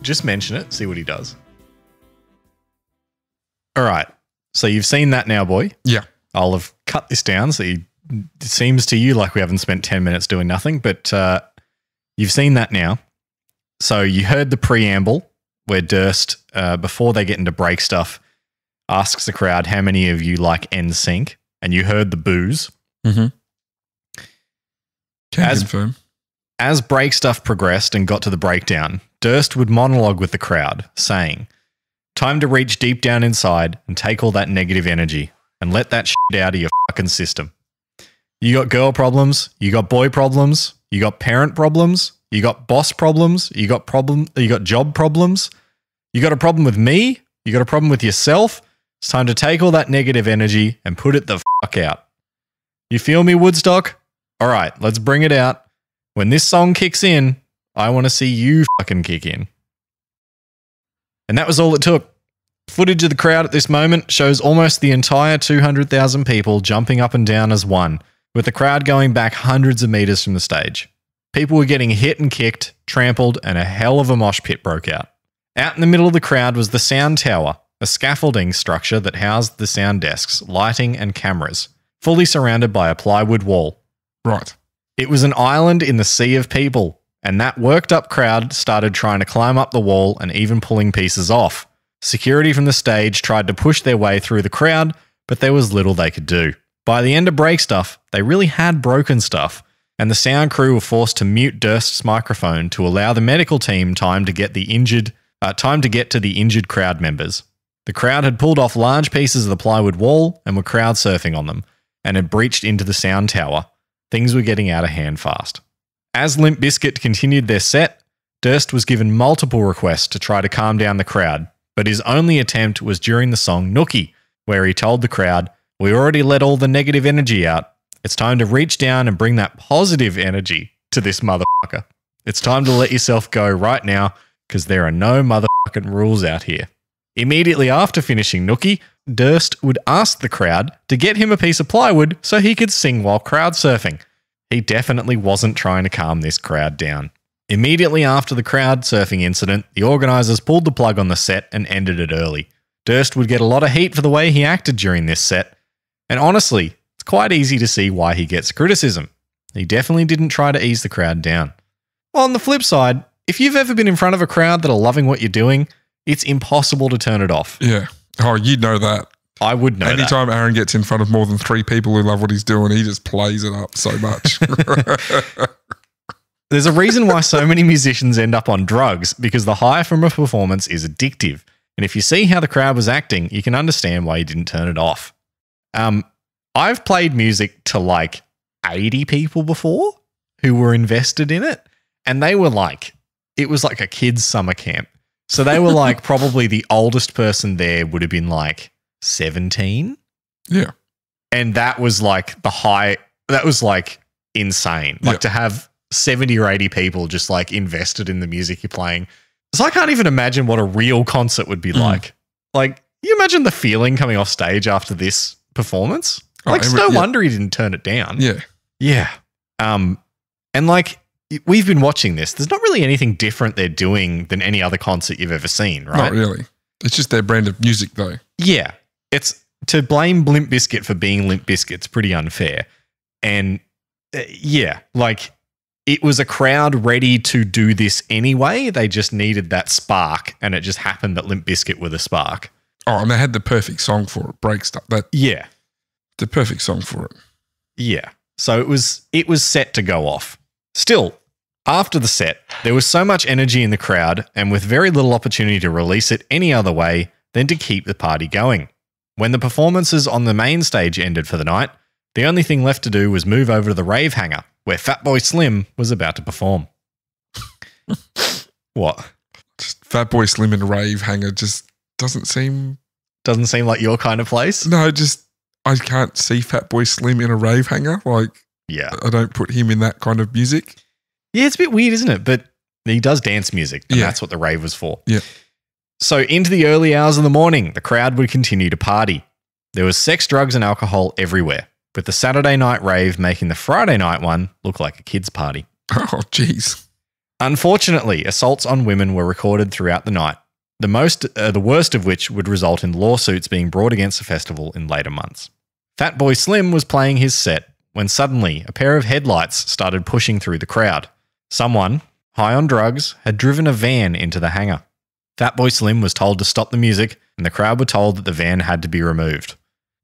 Speaker 1: just mention it. See what he does. All right. So you've seen that now, boy.
Speaker 2: yeah
Speaker 1: I'll have cut this down so you, it seems to you like we haven't spent 10 minutes doing nothing, but uh, you've seen that now. So you heard the preamble where Durst, uh, before they get into break stuff, asks the crowd how many of you like NSYNC, and you heard the boos.
Speaker 2: mm-hmm can
Speaker 1: As-
Speaker 2: confirm
Speaker 1: As break stuff progressed and got to the breakdown, Durst would monologue with the crowd, saying, Time to reach deep down inside and take all that negative energy and let that shit out of your fucking system. You got girl problems, you got boy problems, you got parent problems, you got boss problems, you got problem you got job problems, you got a problem with me, you got a problem with yourself. It's time to take all that negative energy and put it the fuck out. You feel me, Woodstock? All right, let's bring it out. When this song kicks in, I want to see you fucking kick in. And that was all it took. Footage of the crowd at this moment shows almost the entire 200,000 people jumping up and down as one, with the crowd going back hundreds of meters from the stage. People were getting hit and kicked, trampled, and a hell of a mosh pit broke out. Out in the middle of the crowd was the sound tower, a scaffolding structure that housed the sound desks, lighting, and cameras, fully surrounded by a plywood wall.
Speaker 2: right
Speaker 1: It was an island in the sea of people, and that worked up crowd started trying to climb up the wall and even pulling pieces off. Security from the stage tried to push their way through the crowd, but there was little they could do. By the end of break stuff, they really had broken stuff, and the sound crew were forced to mute Durst's microphone to allow the medical team time to get the injured uh, time to get to the injured crowd members. The crowd had pulled off large pieces of the plywood wall and were crowd surfing on them, and had breached into the sound tower. Things were getting out of hand fast. As Limp Bizkit continued their set, Durst was given multiple requests to try to calm down the crowd, but his only attempt was during the song Nookie, where he told the crowd, We already let all the negative energy out. It's time to reach down and bring that positive energy to this motherfucker. It's time to let yourself go right now because there are no motherfucking rules out here. Immediately after finishing Nookie, Durst would ask the crowd to get him a piece of plywood so he could sing while crowd surfing. He definitely wasn't trying to calm this crowd down. Immediately after the crowd surfing incident, the organisers pulled the plug on the set and ended it early. Durst would get a lot of heat for the way he acted during this set, and honestly, it's quite easy to see why he gets criticism. He definitely didn't try to ease the crowd down. On the flip side, if you've ever been in front of a crowd that are loving what you're doing, it's impossible to turn it off.
Speaker 2: yeah oh you'd know that
Speaker 1: I would know that.
Speaker 2: Anytime Aaron gets in front of more than three people who love what he's doing, he just plays it up so much.
Speaker 1: There's a reason why so many musicians end up on drugs because the high from a performance is addictive. And if you see how the crowd was acting, you can understand why he didn't turn it off. Um, I've played music to like 80 people before who were invested in it, and they were like, it was like a kids' summer camp. So they were like, probably the oldest person there would have been like 17
Speaker 2: yeah.
Speaker 1: and that was like the high that was like insane like
Speaker 2: Yeah.
Speaker 1: to have 70 or 80 people just like invested in the music you're playing so i can't even imagine what a real concert would be
Speaker 2: Mm.
Speaker 1: like like you imagine the feeling coming off stage after this performance
Speaker 2: Oh,
Speaker 1: like it's no
Speaker 2: yeah.
Speaker 1: wonder he didn't turn it down
Speaker 2: Yeah.
Speaker 1: yeah um and like we've been watching this there's not really anything different they're doing than any other concert you've ever seen right
Speaker 2: Not really. It's just their brand of music, though.
Speaker 1: Yeah. It's to blame Limp Bizkit for being Limp Bizkit's pretty unfair. And uh, yeah, like it was a crowd ready to do this anyway. They just needed that spark, and it just happened that Limp Bizkit were the spark.
Speaker 2: Oh, and they had the perfect song for it. Break stuff. That
Speaker 1: Yeah,
Speaker 2: the perfect song for it.
Speaker 1: yeah. So it was it was set to go off. Still, after the set, there was so much energy in the crowd, and with very little opportunity to release it any other way than to keep the party going. When the performances on the main stage ended for the night, the only thing left to do was move over to the rave hangar, where Fatboy Slim was about to perform. what?
Speaker 2: Just Fatboy Slim and rave hanger just doesn't seem.
Speaker 1: Doesn't seem like your kind of place?
Speaker 2: No, just I can't see Fat Boy Slim in a rave hanger. Like
Speaker 1: Yeah.
Speaker 2: I don't put him in that kind of music.
Speaker 1: Yeah, it's a bit weird, isn't it? But he does dance music, and
Speaker 2: Yeah.
Speaker 1: that's what the rave was for.
Speaker 2: Yeah.
Speaker 1: So into the early hours of the morning, the crowd would continue to party. There was sex, drugs, and alcohol everywhere, with the Saturday night rave making the Friday night one look like a kids' party.
Speaker 2: Oh, jeez.
Speaker 1: Unfortunately, assaults on women were recorded throughout the night. The most, uh, the worst of which would result in lawsuits being brought against the festival in later months. Fatboy Slim was playing his set when suddenly a pair of headlights started pushing through the crowd. Someone, high on drugs, had driven a van into the hangar. Fatboy Slim was told to stop the music, and the crowd were told that the van had to be removed.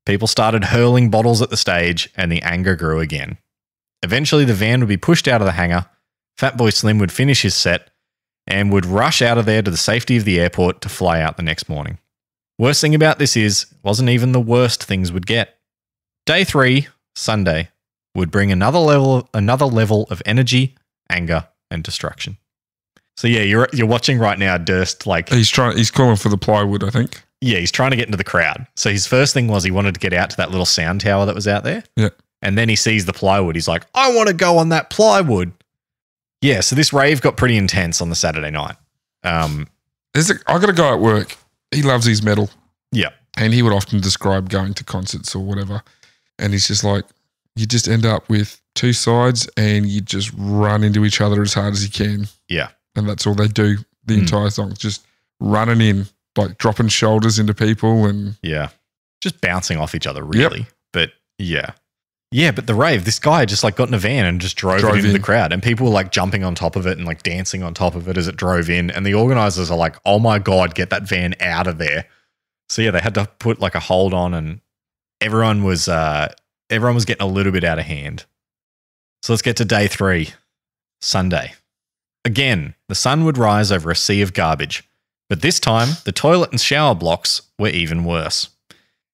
Speaker 1: People started hurling bottles at the stage, and the anger grew again. Eventually, the van would be pushed out of the hangar. Fatboy Slim would finish his set and would rush out of there to the safety of the airport to fly out the next morning. Worst thing about this is, wasn't even the worst things would get. Day three, Sunday, would bring another level, another level of energy, anger, and destruction. So yeah, you're you're watching right now. Durst like
Speaker 2: He's trying. He's calling for the plywood. I think.
Speaker 1: yeah, he's trying to get into the crowd. So his first thing was he wanted to get out to that little sound tower that was out there.
Speaker 2: Yeah.
Speaker 1: And then he sees the plywood. He's like, I want to go on that plywood. Yeah. So this rave got pretty intense on the Saturday night. Um,
Speaker 2: There's a, I got a guy at work. He loves his metal.
Speaker 1: Yeah.
Speaker 2: And he would often describe going to concerts or whatever. And he's just like, you just end up with two sides and you just run into each other as hard as you can.
Speaker 1: Yeah.
Speaker 2: And that's all they do the
Speaker 1: Mm.
Speaker 2: entire song. Just running in, like dropping shoulders into people. And
Speaker 1: yeah. Just bouncing off each other, really. But yeah. Yeah, but the rave, this guy just like got in a van and just drove,
Speaker 2: Drove
Speaker 1: into
Speaker 2: in.
Speaker 1: the crowd. And people were like jumping on top of it and like dancing on top of it as it drove in. And the organizers are like, oh my God, get that van out of there. So yeah, they had to put like a hold on and everyone was uh everyone was getting a little bit out of hand. So let's get to day three, Sunday. Again, the sun would rise over a sea of garbage, but this time the toilet and shower blocks were even worse.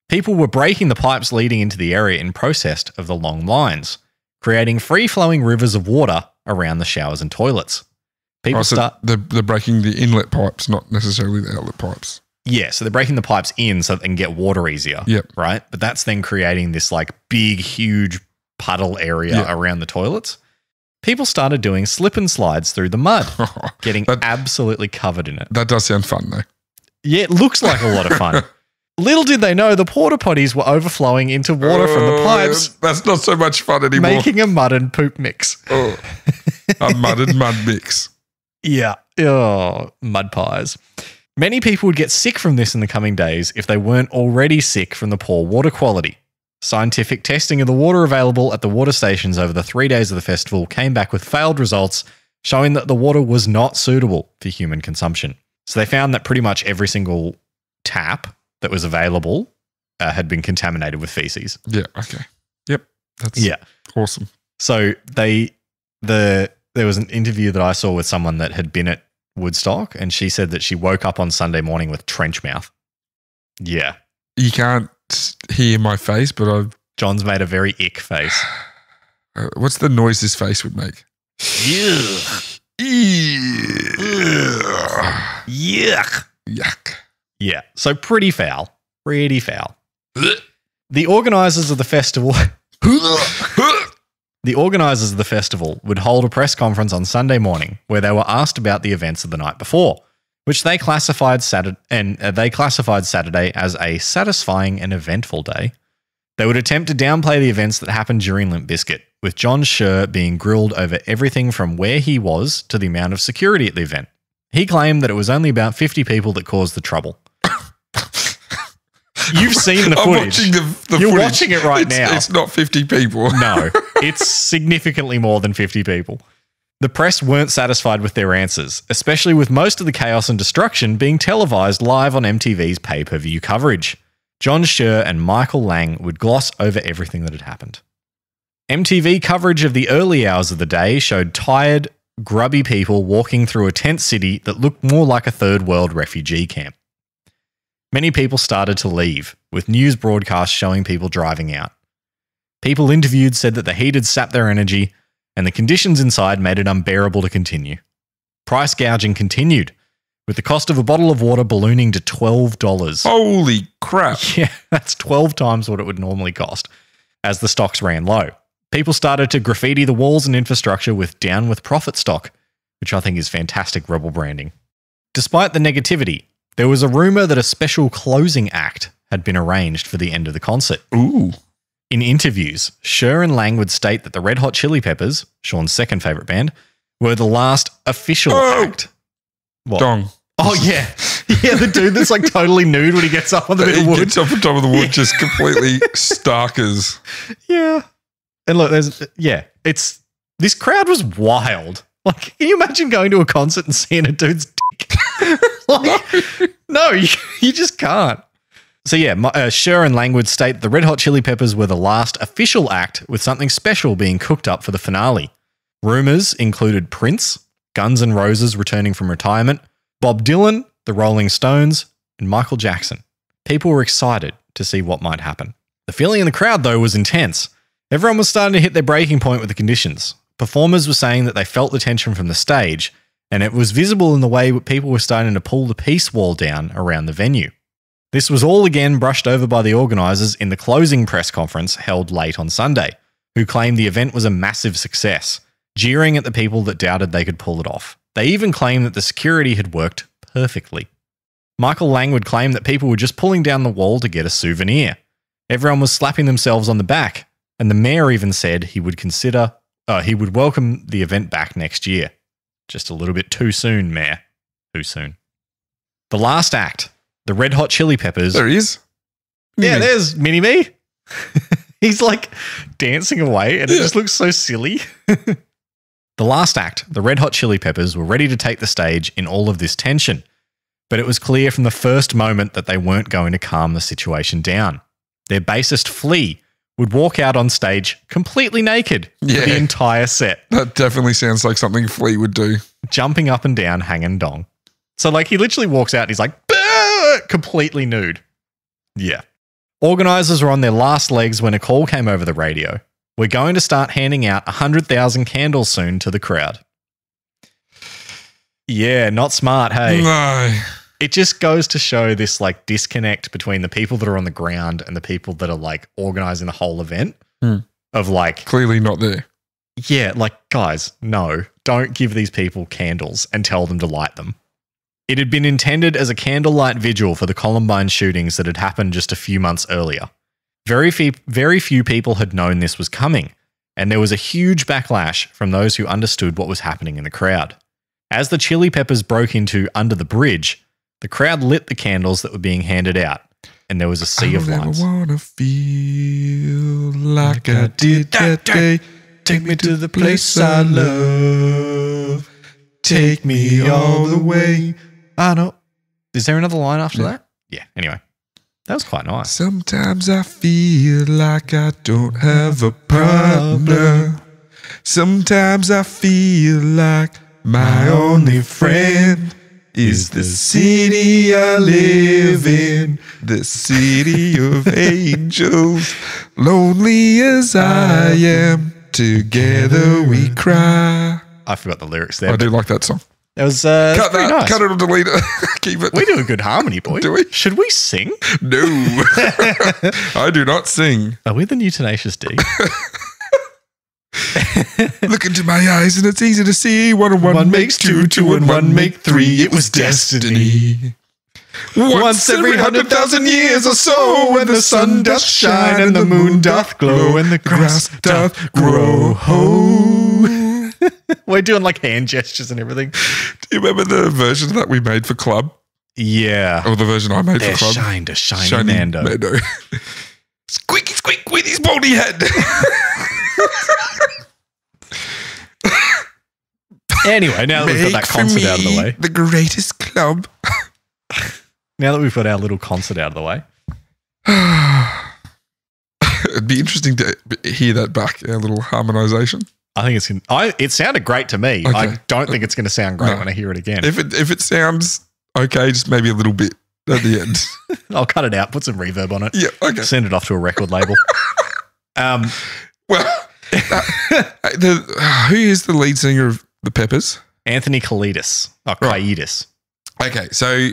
Speaker 1: People were breaking the pipes leading into the area in protest of the long lines, creating free flowing rivers of water around the showers and toilets. People
Speaker 2: oh, so
Speaker 1: start,
Speaker 2: they're, they're breaking the inlet pipes, not necessarily the outlet pipes.
Speaker 1: yeah, so they're breaking the pipes in so they can get water easier.
Speaker 2: Yep.
Speaker 1: right? But that's then creating this like big, huge puddle area
Speaker 2: Yeah.
Speaker 1: around the toilets. People started doing slip and slides through the mud, getting
Speaker 2: That-
Speaker 1: absolutely covered in it.
Speaker 2: that does sound fun, though.
Speaker 1: Yeah, it looks like a lot of fun. Little did they know the porta potties were overflowing into water from the
Speaker 2: Oh,
Speaker 1: pipes,
Speaker 2: That's not so much fun anymore.
Speaker 1: making a mud and poop mix.
Speaker 2: oh, a mud and mud mix.
Speaker 1: Yeah. Oh, mud pies. Many people would get sick from this in the coming days if they weren't already sick from the poor water quality. Scientific testing of the water available at the water stations over the three days of the festival came back with failed results, showing that the water was not suitable for human consumption. So they found that pretty much every single tap that was available uh, had been contaminated with feces.
Speaker 2: Yeah. Okay. Yep. That's
Speaker 1: Yeah.
Speaker 2: awesome.
Speaker 1: So they the there was an interview that I saw with someone that had been at Woodstock, and she said that she woke up on Sunday morning with trench mouth. Yeah,
Speaker 2: You can't hear my face, but I've.
Speaker 1: John's made a very ick face.
Speaker 2: Uh, what's the noise this face would make?
Speaker 1: Yuck. Yuck.
Speaker 2: Yuck.
Speaker 1: Yeah, so pretty foul, pretty foul. The organizers of the festival, the organizers of the festival would hold a press conference on Sunday morning where they were asked about the events of the night before, which they classified Saturday and uh, they classified Saturday as a satisfying and eventful day. They would attempt to downplay the events that happened during Limp Bizkit, with John Scher being grilled over everything from where he was to the amount of security at the event. He claimed that it was only about 50 people that caused the trouble. You've seen the
Speaker 2: I'm
Speaker 1: footage.
Speaker 2: watching the, the
Speaker 1: You're
Speaker 2: footage.
Speaker 1: watching it right
Speaker 2: It's-
Speaker 1: now.
Speaker 2: It's not 50 people.
Speaker 1: No. it's significantly more than 50 people. The press weren't satisfied with their answers, especially with most of the chaos and destruction being televised live on MTV's pay per view coverage. John Scher and Michael Lang would gloss over everything that had happened. MTV coverage of the early hours of the day showed tired, grubby people walking through a tent city that looked more like a third world refugee camp. Many people started to leave, with news broadcasts showing people driving out. People interviewed said that the heat had sapped their energy and the conditions inside made it unbearable to continue. Price gouging continued, with the cost of a bottle of water ballooning to $12.
Speaker 2: Holy crap.
Speaker 1: Yeah, that's 12 times what it would normally cost as the stocks ran low. People started to graffiti the walls and infrastructure with down with profit stock, which I think is fantastic rebel branding. Despite the negativity, there was a rumor that a special closing act had been arranged for the end of the concert.
Speaker 2: Ooh.
Speaker 1: In interviews, Scher and Lang would state that the Red Hot Chili Peppers, Sean's second favorite band, were the last official
Speaker 2: Oh!
Speaker 1: act. What?
Speaker 2: Dong.
Speaker 1: Oh yeah, yeah, the dude that's like totally nude when he gets up on the bit
Speaker 2: He
Speaker 1: of wood.
Speaker 2: gets off on top of the wood, just completely starkers.
Speaker 1: Yeah. And look, there's yeah, it's this crowd was wild. Like, can you imagine going to a concert and seeing a dude's dick? like, no, you, you just can't. So yeah, my, uh, Scher and Langwood state the Red Hot Chili Peppers were the last official act with something special being cooked up for the finale. Rumors included Prince, Guns N' Roses returning from retirement, Bob Dylan, the Rolling Stones, and Michael Jackson. People were excited to see what might happen. The feeling in the crowd, though, was intense. Everyone was starting to hit their breaking point with the conditions. Performers were saying that they felt the tension from the stage, and it was visible in the way people were starting to pull the peace wall down around the venue. This was all again brushed over by the organisers in the closing press conference held late on Sunday, who claimed the event was a massive success, jeering at the people that doubted they could pull it off. They even claimed that the security had worked perfectly. Michael Lang would claim that people were just pulling down the wall to get a souvenir. Everyone was slapping themselves on the back, and the mayor even said he would consider, uh, he would welcome the event back next year. Just a little bit too soon, mayor. Too soon. The last act, the Red Hot Chili Peppers.
Speaker 2: There he is.
Speaker 1: yeah,
Speaker 2: Mini.
Speaker 1: there's Mini Me. He's like dancing away, and it just looks so silly. the last act, the Red Hot Chili Peppers were ready to take the stage in all of this tension, but it was clear from the first moment that they weren't going to calm the situation down. Their bassist Flea would walk out on stage completely naked
Speaker 2: Yeah.
Speaker 1: for the entire set,
Speaker 2: That definitely sounds like something Flea would do.
Speaker 1: jumping up and down, hanging dong. So, like, he literally walks out and he's like, completely nude. Yeah. Organizers were on their last legs when a call came over the radio. We're going to start handing out 100,000 candles soon to the crowd. Yeah, not smart, hey.
Speaker 2: No.
Speaker 1: It just goes to show this like disconnect between the people that are on the ground and the people that are like organizing the whole event.
Speaker 2: Hmm.
Speaker 1: Of like,
Speaker 2: Clearly not there.
Speaker 1: yeah, like guys, no, don't give these people candles and tell them to light them. It had been intended as a candlelight vigil for the Columbine shootings that had happened just a few months earlier. Very few, very few people had known this was coming, and there was a huge backlash from those who understood what was happening in the crowd. As the Chili Peppers broke into Under the Bridge, the crowd lit the candles that were being handed out, and there was a sea of
Speaker 2: I
Speaker 1: lights.
Speaker 2: never wanna feel like I did that day. Take me to the place I love. Take me all the way.
Speaker 1: I know. Is there another line after that? Yeah. Anyway, that was quite nice.
Speaker 2: Sometimes I feel like I don't have a partner. Sometimes I feel like my only friend is the city I live in, the city of angels. Lonely as I am, together we cry.
Speaker 1: I forgot the lyrics there.
Speaker 2: I do like that song.
Speaker 1: That was uh,
Speaker 2: Cut that.
Speaker 1: nice.
Speaker 2: Cut it or delete it. Keep it.
Speaker 1: We do a good harmony, boy.
Speaker 2: Do we?
Speaker 1: Should we sing?
Speaker 2: No. I do not sing.
Speaker 1: Are we the new Tenacious D?
Speaker 2: Look into my eyes and it's easy to see. One and one,
Speaker 1: One
Speaker 2: makes two,
Speaker 1: two,
Speaker 2: two and one make three. It was
Speaker 1: destiny.
Speaker 2: destiny. Once every hundred thousand years or so, when the sun doth shine and the moon doth glow and the grass doth grow.
Speaker 1: We're doing like hand gestures and everything.
Speaker 2: Do you remember the version that we made for Club?
Speaker 1: Yeah.
Speaker 2: Or the version I made for Club?
Speaker 1: shined a shiny, Mando.
Speaker 2: Squeaky squeak with his bony head.
Speaker 1: Anyway, now that we've got that concert out of the way,
Speaker 2: The greatest club.
Speaker 1: now that we've got our little concert out of the way,
Speaker 2: It'd be interesting to hear that back, our little harmonization.
Speaker 1: I think it's. I it sounded great to me. I don't think it's going to sound great
Speaker 2: No.
Speaker 1: when I hear it again.
Speaker 2: If it if it sounds okay, just maybe a little bit at the end.
Speaker 1: I'll cut it out, put some reverb on it,
Speaker 2: yeah, okay.
Speaker 1: send it off to a record label. um,
Speaker 2: Well, the, who is the lead singer of the Peppers?
Speaker 1: Anthony Kalidas, or
Speaker 2: Right. Okay, so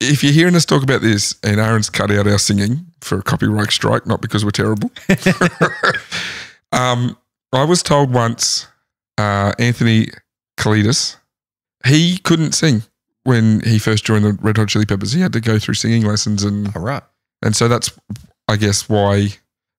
Speaker 2: if you're hearing us talk about this and Aaron's cut out our singing for a copyright strike, not because we're terrible, um, I was told once uh, Anthony Kalidas, he couldn't sing when he first joined the Red Hot Chili Peppers. He had to go through singing lessons, and
Speaker 1: All right.
Speaker 2: and so that's, I guess, why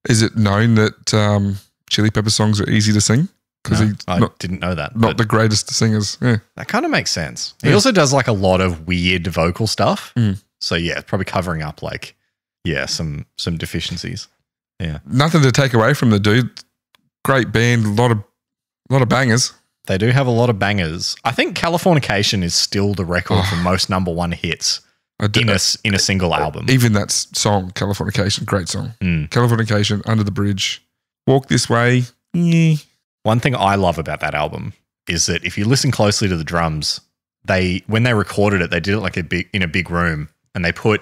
Speaker 2: is it known that um, Chili Pepper songs are easy to sing because
Speaker 1: No,
Speaker 2: he's
Speaker 1: I
Speaker 2: not
Speaker 1: didn't know that.
Speaker 2: not the greatest singers. Yeah.
Speaker 1: that kind of makes sense. He
Speaker 2: Yeah.
Speaker 1: also does like a lot of weird vocal stuff.
Speaker 2: Mm.
Speaker 1: So yeah, probably covering up like yeah some some deficiencies. Yeah.
Speaker 2: Nothing to take away from the dude. Great band, a lot of lot of bangers.
Speaker 1: They do have a lot of bangers. I think Californication is still the record for
Speaker 2: Oh.
Speaker 1: most number one hits in a in a single album.
Speaker 2: even that song, Californication, great song.
Speaker 1: Mm.
Speaker 2: Californication, Under the Bridge, Walk This Way. Yeah.
Speaker 1: One thing I love about that album is that if you listen closely to the drums, they when they recorded it, they did it like a big in a big room, and they put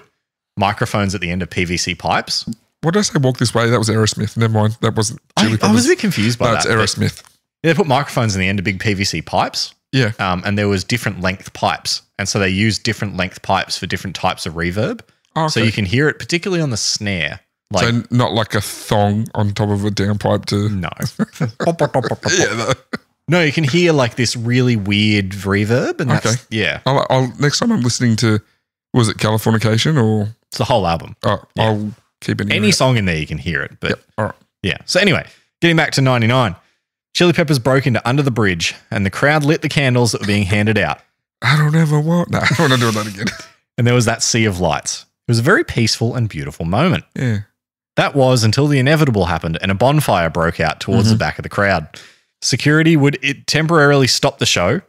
Speaker 1: microphones at the end of PVC pipes.
Speaker 2: What did I say? Walk This Way. That was Aerosmith. Never mind. That wasn't.
Speaker 1: I, I was a bit confused by
Speaker 2: no,
Speaker 1: that.
Speaker 2: it's
Speaker 1: but
Speaker 2: Aerosmith.
Speaker 1: They put microphones in the end of big PVC pipes,
Speaker 2: Yeah.
Speaker 1: um, and there was different length pipes, and so they used different length pipes for different types of reverb,
Speaker 2: Oh,
Speaker 1: so you can hear it particularly on the snare. Like
Speaker 2: so not like a thong on top of a downpipe to.
Speaker 1: no,
Speaker 2: Yeah.
Speaker 1: no, you can hear like this really weird reverb, and that's
Speaker 2: Okay.
Speaker 1: yeah,
Speaker 2: I'll, I'll next time I'm listening to, was it Californication or?
Speaker 1: it's the whole album.
Speaker 2: Oh,
Speaker 1: Yeah.
Speaker 2: I'll keep an
Speaker 1: Any
Speaker 2: out.
Speaker 1: song in there you can hear it, but
Speaker 2: Yep. All right.
Speaker 1: Yeah. So anyway, getting back to 99. Chili Peppers broke into Under the Bridge and the crowd lit the candles that were being handed out.
Speaker 2: I don't ever want. No, I don't want to do that again.
Speaker 1: And there was that sea of lights. It was a very peaceful and beautiful moment.
Speaker 2: Yeah.
Speaker 1: That was until the inevitable happened and a bonfire broke out towards the mm-hmm. back of the crowd. Security would it temporarily stop the show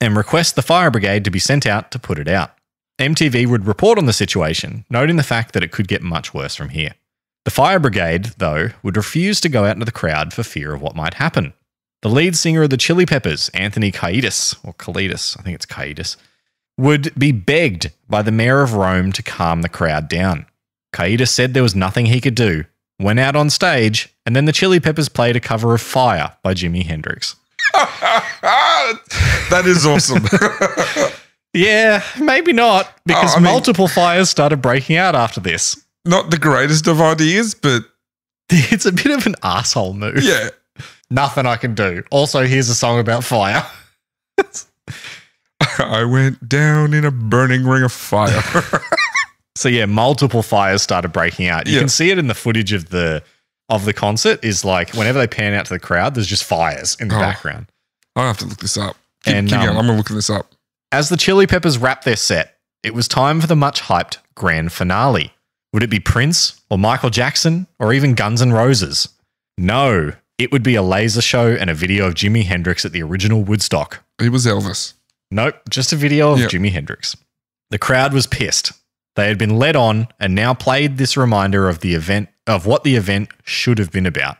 Speaker 1: and request the fire brigade to be sent out to put it out. MTV would report on the situation, noting the fact that it could get much worse from here. The fire brigade, though, would refuse to go out into the crowd for fear of what might happen. The lead singer of the Chili Peppers, Anthony Kaidas, or Kalidas, I think it's Kaidas, would be begged by the mayor of Rome to calm the crowd down. Kaidas said there was nothing he could do, went out on stage, and then the Chili Peppers played a cover of Fire by Jimi Hendrix.
Speaker 2: that is awesome.
Speaker 1: Yeah, maybe not, because
Speaker 2: Oh, I mean-
Speaker 1: multiple fires started breaking out after this.
Speaker 2: Not the greatest of ideas, but
Speaker 1: It's a bit of an asshole move.
Speaker 2: yeah.
Speaker 1: Nothing I can do. Also, here's a song about fire.
Speaker 2: I went down in a burning ring of fire.
Speaker 1: So yeah, multiple fires started breaking out. You
Speaker 2: Yeah.
Speaker 1: can see it in the footage of the of the concert. Is like whenever they pan out to the crowd, there's just fires in the
Speaker 2: Oh.
Speaker 1: background.
Speaker 2: I'll have to look this up. Keep,
Speaker 1: And,
Speaker 2: keep going.
Speaker 1: um,
Speaker 2: I'm looking this up.
Speaker 1: As the Chili Peppers wrapped their set, it was time for the much hyped grand finale. Would it be Prince or Michael Jackson or even Guns N' Roses? No, it would be a laser show and a video of Jimi Hendrix at the original Woodstock.
Speaker 2: It was Elvis.
Speaker 1: Nope, just a video of
Speaker 2: Yep.
Speaker 1: Jimi Hendrix. The crowd was pissed. They had been led on and now played this reminder of the event of what the event should have been about.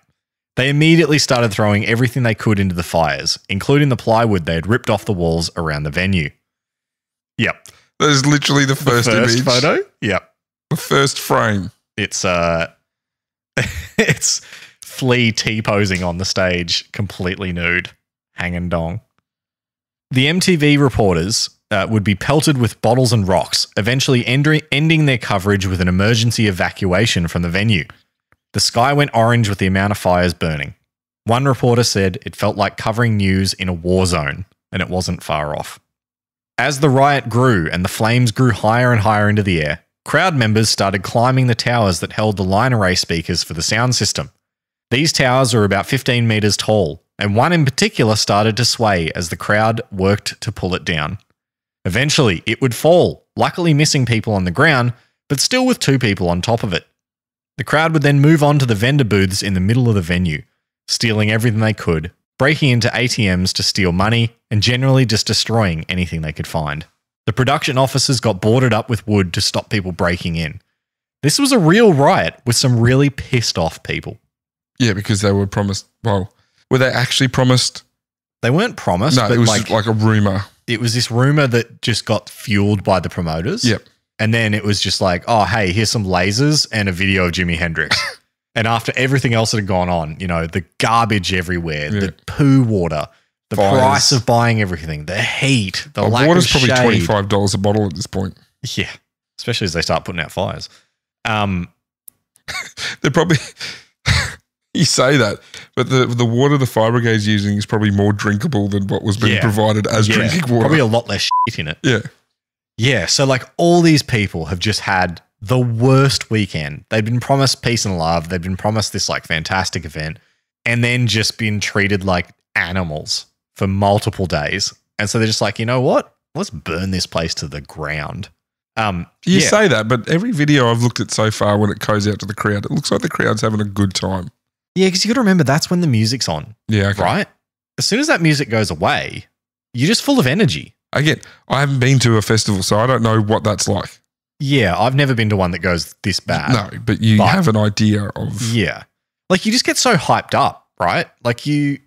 Speaker 1: They immediately started throwing everything they could into the fires, including the plywood they had ripped off the walls around the venue. Yep.
Speaker 2: That is literally the first,
Speaker 1: the first
Speaker 2: image.
Speaker 1: photo. Yep.
Speaker 2: The first frame.
Speaker 1: It's uh it's Flea T posing on the stage, completely nude, hanging dong. The MTV reporters uh, would be pelted with bottles and rocks, eventually end- ending their coverage with an emergency evacuation from the venue. The sky went orange with the amount of fires burning. One reporter said it felt like covering news in a war zone, and it wasn't far off. As the riot grew and the flames grew higher and higher into the air, crowd members started climbing the towers that held the line array speakers for the sound system. These towers are about 15 meters tall, and one in particular started to sway as the crowd worked to pull it down. Eventually, it would fall, luckily missing people on the ground, but still with two people on top of it. The crowd would then move on to the vendor booths in the middle of the venue. stealing everything they could, breaking into ATMs to steal money, and generally just destroying anything they could find. The production officers got boarded up with wood to stop people breaking in. This was a real riot with some really pissed off people.
Speaker 2: Yeah, because they were promised. Well, were they actually promised?
Speaker 1: They weren't promised,
Speaker 2: No,
Speaker 1: but
Speaker 2: it was
Speaker 1: like,
Speaker 2: like a rumor.
Speaker 1: It was this rumor that just got fueled by the promoters.
Speaker 2: Yep.
Speaker 1: And then it was just like, oh, hey, here's some lasers and a video of Jimi Hendrix. and after everything else that had gone on, you know, the garbage everywhere,
Speaker 2: Yeah.
Speaker 1: the poo water, the
Speaker 2: Fires.
Speaker 1: price of buying everything, the heat, the lack
Speaker 2: water's
Speaker 1: of
Speaker 2: probably
Speaker 1: shade.
Speaker 2: twenty five dollars a bottle at this point.
Speaker 1: Yeah. Especially as they start putting out fires. Um,
Speaker 2: They're probably. You say that, but the the water the fire brigade's using is probably more drinkable than what was being
Speaker 1: Yeah.
Speaker 2: provided as
Speaker 1: yeah,
Speaker 2: drinking water.
Speaker 1: Probably a lot less shit in it.
Speaker 2: yeah,
Speaker 1: Yeah. So, like, all these people have just had the worst weekend. They've been promised peace and love. They've been promised this, like, fantastic event and then just been treated like animals for multiple days. And so they're just like, you know what? Let's burn this place to the ground. Um,
Speaker 2: you
Speaker 1: yeah.
Speaker 2: say that, but every video I've looked at so far, when it goes out to the crowd, it looks like the crowd's having a good time.
Speaker 1: Yeah, because you got to remember that's when the music's on,
Speaker 2: Yeah, okay.
Speaker 1: right? As soon as that music goes away, you're just full of energy.
Speaker 2: Again, I haven't been to a festival, so I don't know what that's like.
Speaker 1: Yeah, I've never been to one that goes this bad.
Speaker 2: no, but you
Speaker 1: but-
Speaker 2: have an idea of.
Speaker 1: Yeah. Like you just get so hyped up, right? Like you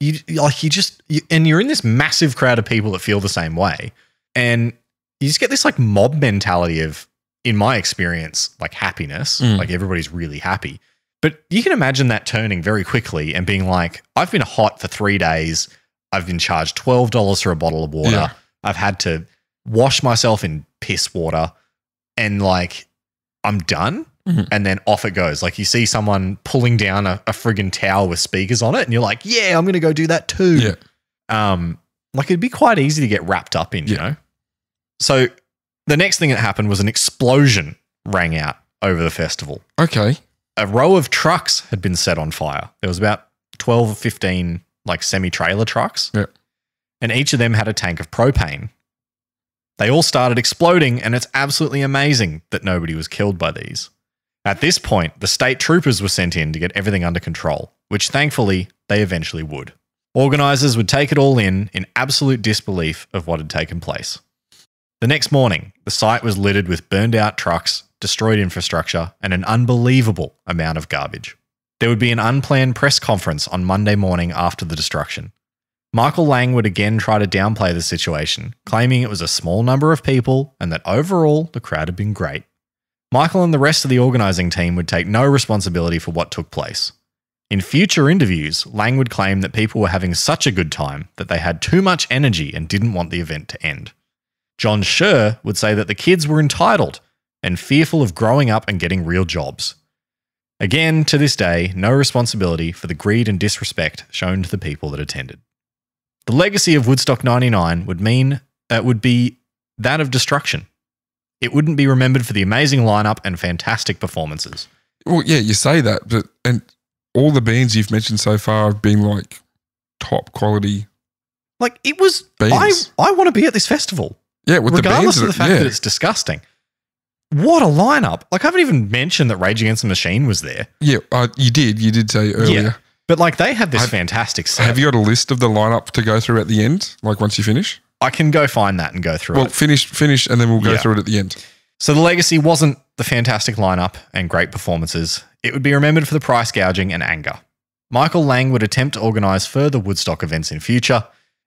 Speaker 1: you like you just you, and you're in this massive crowd of people that feel the same way. And you just get this like mob mentality of in my experience like happiness,
Speaker 2: Mm.
Speaker 1: like everybody's really happy. But you can imagine that turning very quickly and being like I've been hot for 3 days. I've been charged $12 for a bottle of water.
Speaker 2: Yeah.
Speaker 1: I've had to wash myself in piss water and like I'm done.
Speaker 2: Mhm.
Speaker 1: And then off it goes. Like you see someone pulling down a, a friggin' tower with speakers on it, and you're like, yeah, I'm going to go do that too.
Speaker 2: Yeah.
Speaker 1: Um, like it'd be quite easy to get wrapped up in, you know? So the next thing that happened was an explosion rang out over the festival.
Speaker 2: Okay.
Speaker 1: A row of trucks had been set on fire. There was about 12 or 15 like semi trailer trucks.
Speaker 2: Yeah.
Speaker 1: And each of them had a tank of propane. They all started exploding, and it's absolutely amazing that nobody was killed by these. At this point, the state troopers were sent in to get everything under control, which thankfully they eventually would. Organisers would take it all in in absolute disbelief of what had taken place. The next morning, the site was littered with burned out trucks, destroyed infrastructure, and an unbelievable amount of garbage. There would be an unplanned press conference on Monday morning after the destruction. Michael Lang would again try to downplay the situation, claiming it was a small number of people and that overall the crowd had been great. Michael and the rest of the organising team would take no responsibility for what took place. In future interviews, Lang would claim that people were having such a good time that they had too much energy and didn't want the event to end. John Scher would say that the kids were entitled and fearful of growing up and getting real jobs. Again, to this day, no responsibility for the greed and disrespect shown to the people that attended. The legacy of Woodstock 99 would mean that would be that of destruction. It wouldn't be remembered for the amazing lineup and fantastic performances.
Speaker 2: Well, yeah, you say that, but and all the bands you've mentioned so far have been like top quality.
Speaker 1: Like it was, I,
Speaker 2: Bands.
Speaker 1: I want to be at this festival,
Speaker 2: Yeah, with
Speaker 1: regardless
Speaker 2: the
Speaker 1: of the fact
Speaker 2: yeah.
Speaker 1: that it's disgusting. What a lineup! Like I haven't even mentioned that Rage Against the Machine was there,
Speaker 2: yeah, uh, you did. You did say earlier.
Speaker 1: but like they had this
Speaker 2: I've-
Speaker 1: fantastic set.
Speaker 2: Have you got a list of the lineup to go through at the end? Like once you finish?
Speaker 1: I can go find that and go through it.
Speaker 2: Well,
Speaker 1: it.
Speaker 2: finish, finish, and then we'll go
Speaker 1: Yeah.
Speaker 2: through it at the end.
Speaker 1: So the legacy wasn't the fantastic lineup and great performances. It would be remembered for the price gouging and anger. Michael Lang would attempt to organise further Woodstock events in future,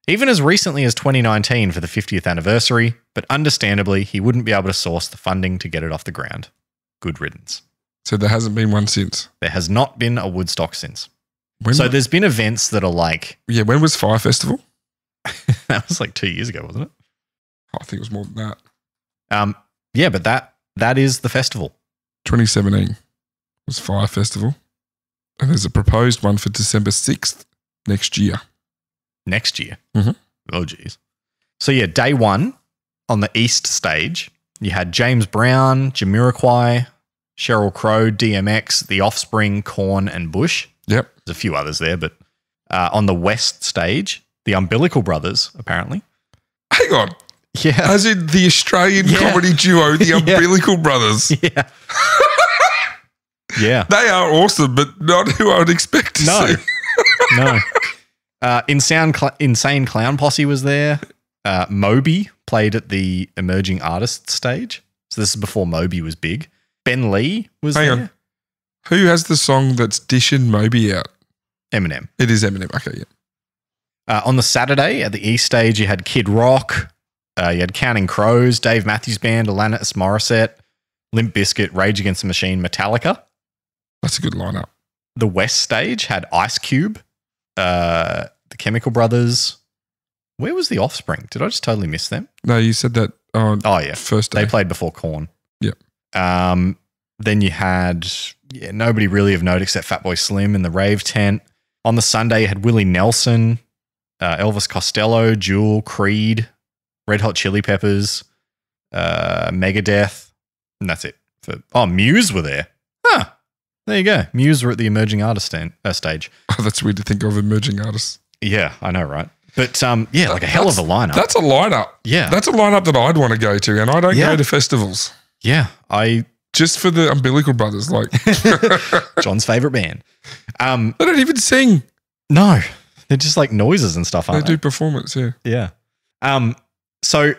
Speaker 1: even as recently as 2019 for the 50th anniversary, but understandably, he wouldn't be able to source the funding to get it off the ground. Good riddance.
Speaker 2: So there hasn't been one since.
Speaker 1: There has not been a Woodstock since.
Speaker 2: When,
Speaker 1: So there's been events that are like,
Speaker 2: yeah, when was Fire Festival?
Speaker 1: that was like two years ago, wasn't it?
Speaker 2: I think it was more than that.
Speaker 1: Um, yeah, but that that is the festival.
Speaker 2: 2017 was Fire Festival. And there's a proposed one for December 6th next year.
Speaker 1: Next year.
Speaker 2: Mhm.
Speaker 1: Oh, geez. So, yeah, day one on the East stage, you had James Brown, Jamiroquai, Sheryl Crow, DMX, The Offspring, Korn, and Bush.
Speaker 2: Yep.
Speaker 1: There's a few others there, but uh, on the West stage, the Umbilical Brothers, apparently.
Speaker 2: Hang on.
Speaker 1: Yeah.
Speaker 2: As in the Australian
Speaker 1: Yeah.
Speaker 2: comedy duo, the
Speaker 1: Yeah.
Speaker 2: Umbilical Brothers.
Speaker 1: yeah. yeah.
Speaker 2: They are awesome, but not who I would expect to
Speaker 1: No.
Speaker 2: see.
Speaker 1: no. Uh, Insane, Cl- Insane Clown Posse was there. Uh, Moby played at the emerging artist stage. So this is before Moby was big. Ben Lee was
Speaker 2: Hang
Speaker 1: there.
Speaker 2: on. Who has the song that's dishing Moby out?
Speaker 1: Eminem.
Speaker 2: It is Eminem. Okay, yeah.
Speaker 1: Uh, on the Saturday at the East stage, you had Kid Rock, uh, you had Counting Crows, Dave Matthews Band, Alanis Morissette, Limp Bizkit, Rage Against the Machine, Metallica.
Speaker 2: That's a good lineup.
Speaker 1: The West stage had Ice Cube, uh, the Chemical Brothers. Where was the Offspring? Did I just totally miss them?
Speaker 2: No, you said that on
Speaker 1: Oh yeah,
Speaker 2: first day.
Speaker 1: they played before Korn.
Speaker 2: Yep.
Speaker 1: Um, then you had yeah, nobody really of note except Fatboy Slim in the rave tent. On the Sunday, you had Willie Nelson, uh, Elvis Costello, Jewel, Creed, Red Hot Chili Peppers, uh, Megadeth, and that's it. For oh, Muse were there. There you go. Muse were at the emerging artist stand, uh, stage.
Speaker 2: Oh, that's weird to think of emerging artists.
Speaker 1: Yeah, I know, right? But um, yeah, like a hell of a lineup.
Speaker 2: That's a lineup.
Speaker 1: yeah,
Speaker 2: That's a lineup that I'd want to go to, and I don't
Speaker 1: Yeah.
Speaker 2: go to festivals
Speaker 1: yeah. I
Speaker 2: just for the Umbilical Brothers. Like
Speaker 1: John's favorite band. Um,
Speaker 2: they don't even sing;
Speaker 1: no, they're just like noises and stuff.
Speaker 2: they do performance. Yeah.
Speaker 1: Yeah. Um. So,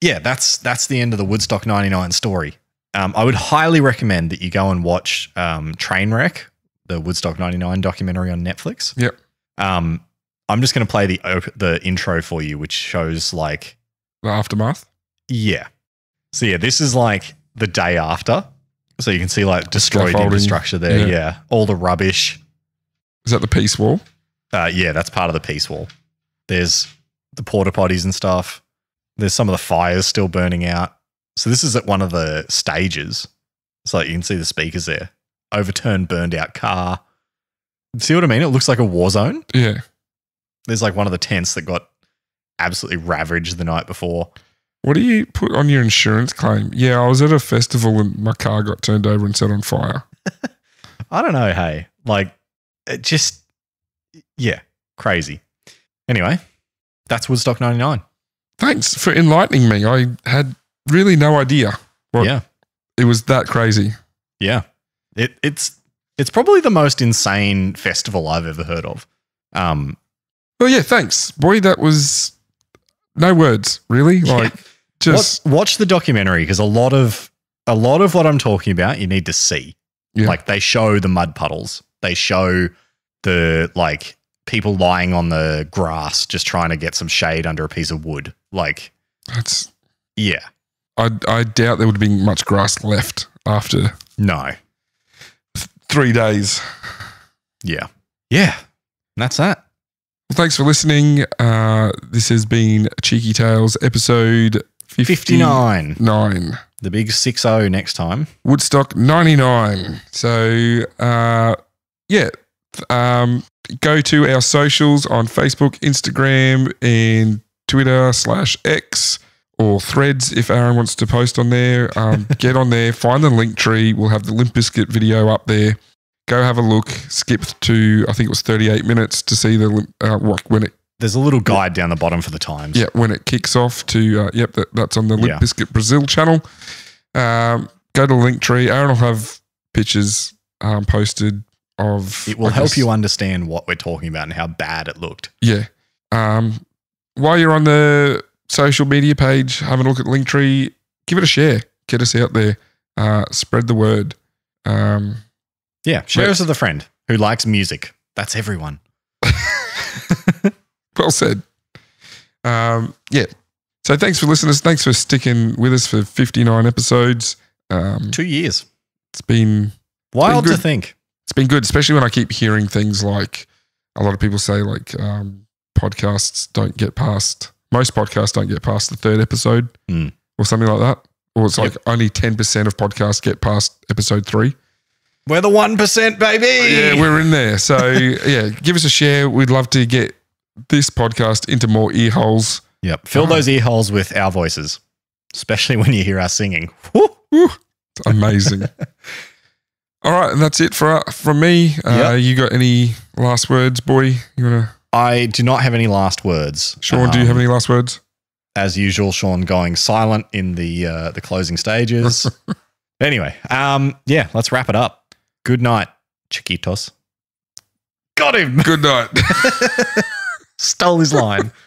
Speaker 1: yeah, that's that's the end of the Woodstock '99 story. Um, I would highly recommend that you go and watch um, Trainwreck, the Woodstock '99 documentary on Netflix.
Speaker 2: Yep.
Speaker 1: Um, I'm just going to play the op- the intro for you, which shows like
Speaker 2: the aftermath.
Speaker 1: yeah. So yeah, this is like the day after. So you can see like destroyed
Speaker 2: Scaffolding.
Speaker 1: infrastructure there.
Speaker 2: Yeah.
Speaker 1: yeah. All the rubbish.
Speaker 2: Is that the peace wall?
Speaker 1: Uh, yeah, that's part of the peace wall. There's the porta potties and stuff. There's some of the fires still burning out. So this is at one of the stages. So you can see the speakers there. Overturned, burned out car. See what I mean? It looks like a war zone.
Speaker 2: Yeah.
Speaker 1: There's like one of the tents that got absolutely ravaged the night before.
Speaker 2: What do you put on your insurance claim? Yeah, I was at a festival and my car got turned over and set on fire.
Speaker 1: I don't know. Hey, like, it just, yeah, crazy. Anyway, that's Woodstock 99.
Speaker 2: Thanks for enlightening me. I had really no idea What?
Speaker 1: Yeah.
Speaker 2: it was that crazy.
Speaker 1: Yeah. It, it's, it's probably the most insane festival I've ever heard of. Um,
Speaker 2: Well, yeah, thanks, boy. That was no words, really. Like, just
Speaker 1: watch, watch the documentary because a lot of, a lot of what I'm talking about, you need to see.
Speaker 2: Yeah.
Speaker 1: Like they show the mud puddles. They show the like people lying on the grass just trying to get some shade under a piece of wood. Like,
Speaker 2: that's.
Speaker 1: yeah.
Speaker 2: I I doubt there would have been much grass left after
Speaker 1: No.
Speaker 2: three days.
Speaker 1: Yeah. Yeah. And that's that.
Speaker 2: Well, thanks for listening. Uh, this has been Cheeky Tales episode 59.
Speaker 1: 59. The big 6 0 next time.
Speaker 2: Woodstock 99. So, uh, yeah, um, go to our socials on Facebook, Instagram, and Twitter slash X or threads if Aaron wants to post on there. Um, get on there, find the Linktree. We'll have the Limp Bizkit video up there. Go have a look. Skip to, I think it was 38 minutes to see the uh, when it
Speaker 1: There's a little guide down the bottom for the times.
Speaker 2: yeah, when it kicks off to uh, yep, that, that's on the Limp
Speaker 1: Yeah.
Speaker 2: Bizkit Brazil channel. Um, go to Linktree. Aaron will have pictures um, posted of.
Speaker 1: It will
Speaker 2: I
Speaker 1: help
Speaker 2: guess-
Speaker 1: you understand what we're talking about and how bad it looked.
Speaker 2: Yeah. Um, while you're on the social media page, have a look at Linktree. Give it a share. Get us out there. Uh, spread the word. Um,
Speaker 1: Yeah. Share us with a friend who likes music. That's everyone.
Speaker 2: well said. Um, yeah. So thanks for listening. Thanks for sticking with us for 59 episodes. Um,
Speaker 1: Two years.
Speaker 2: it's been
Speaker 1: Wild
Speaker 2: Been
Speaker 1: to think.
Speaker 2: it's been good, especially when I keep hearing things like a lot of people say like um, podcasts don't get past most podcasts don't get past the third episode
Speaker 1: Mm.
Speaker 2: or something like that, or it's
Speaker 1: Yep.
Speaker 2: like only ten percent of podcasts get past episode three.
Speaker 1: We're the 1%, baby.
Speaker 2: Yeah, we're in there. So yeah, give us a share. We'd love to get this podcast into more ear holes.
Speaker 1: Yep. Fill those ear holes with our voices, especially when you hear us singing. Woo.
Speaker 2: It's amazing. All right, and that's it for from me. Uh,
Speaker 1: Yep.
Speaker 2: You got any last words, boy? You wanna?
Speaker 1: I do not have any last words.
Speaker 2: Sean, do you
Speaker 1: Um,
Speaker 2: have any last words?
Speaker 1: as usual, Sean going silent in the uh, the closing stages. anyway, um, yeah, let's wrap it up. Good night, chiquitos. Got him.
Speaker 2: Good night.
Speaker 1: Stole his line.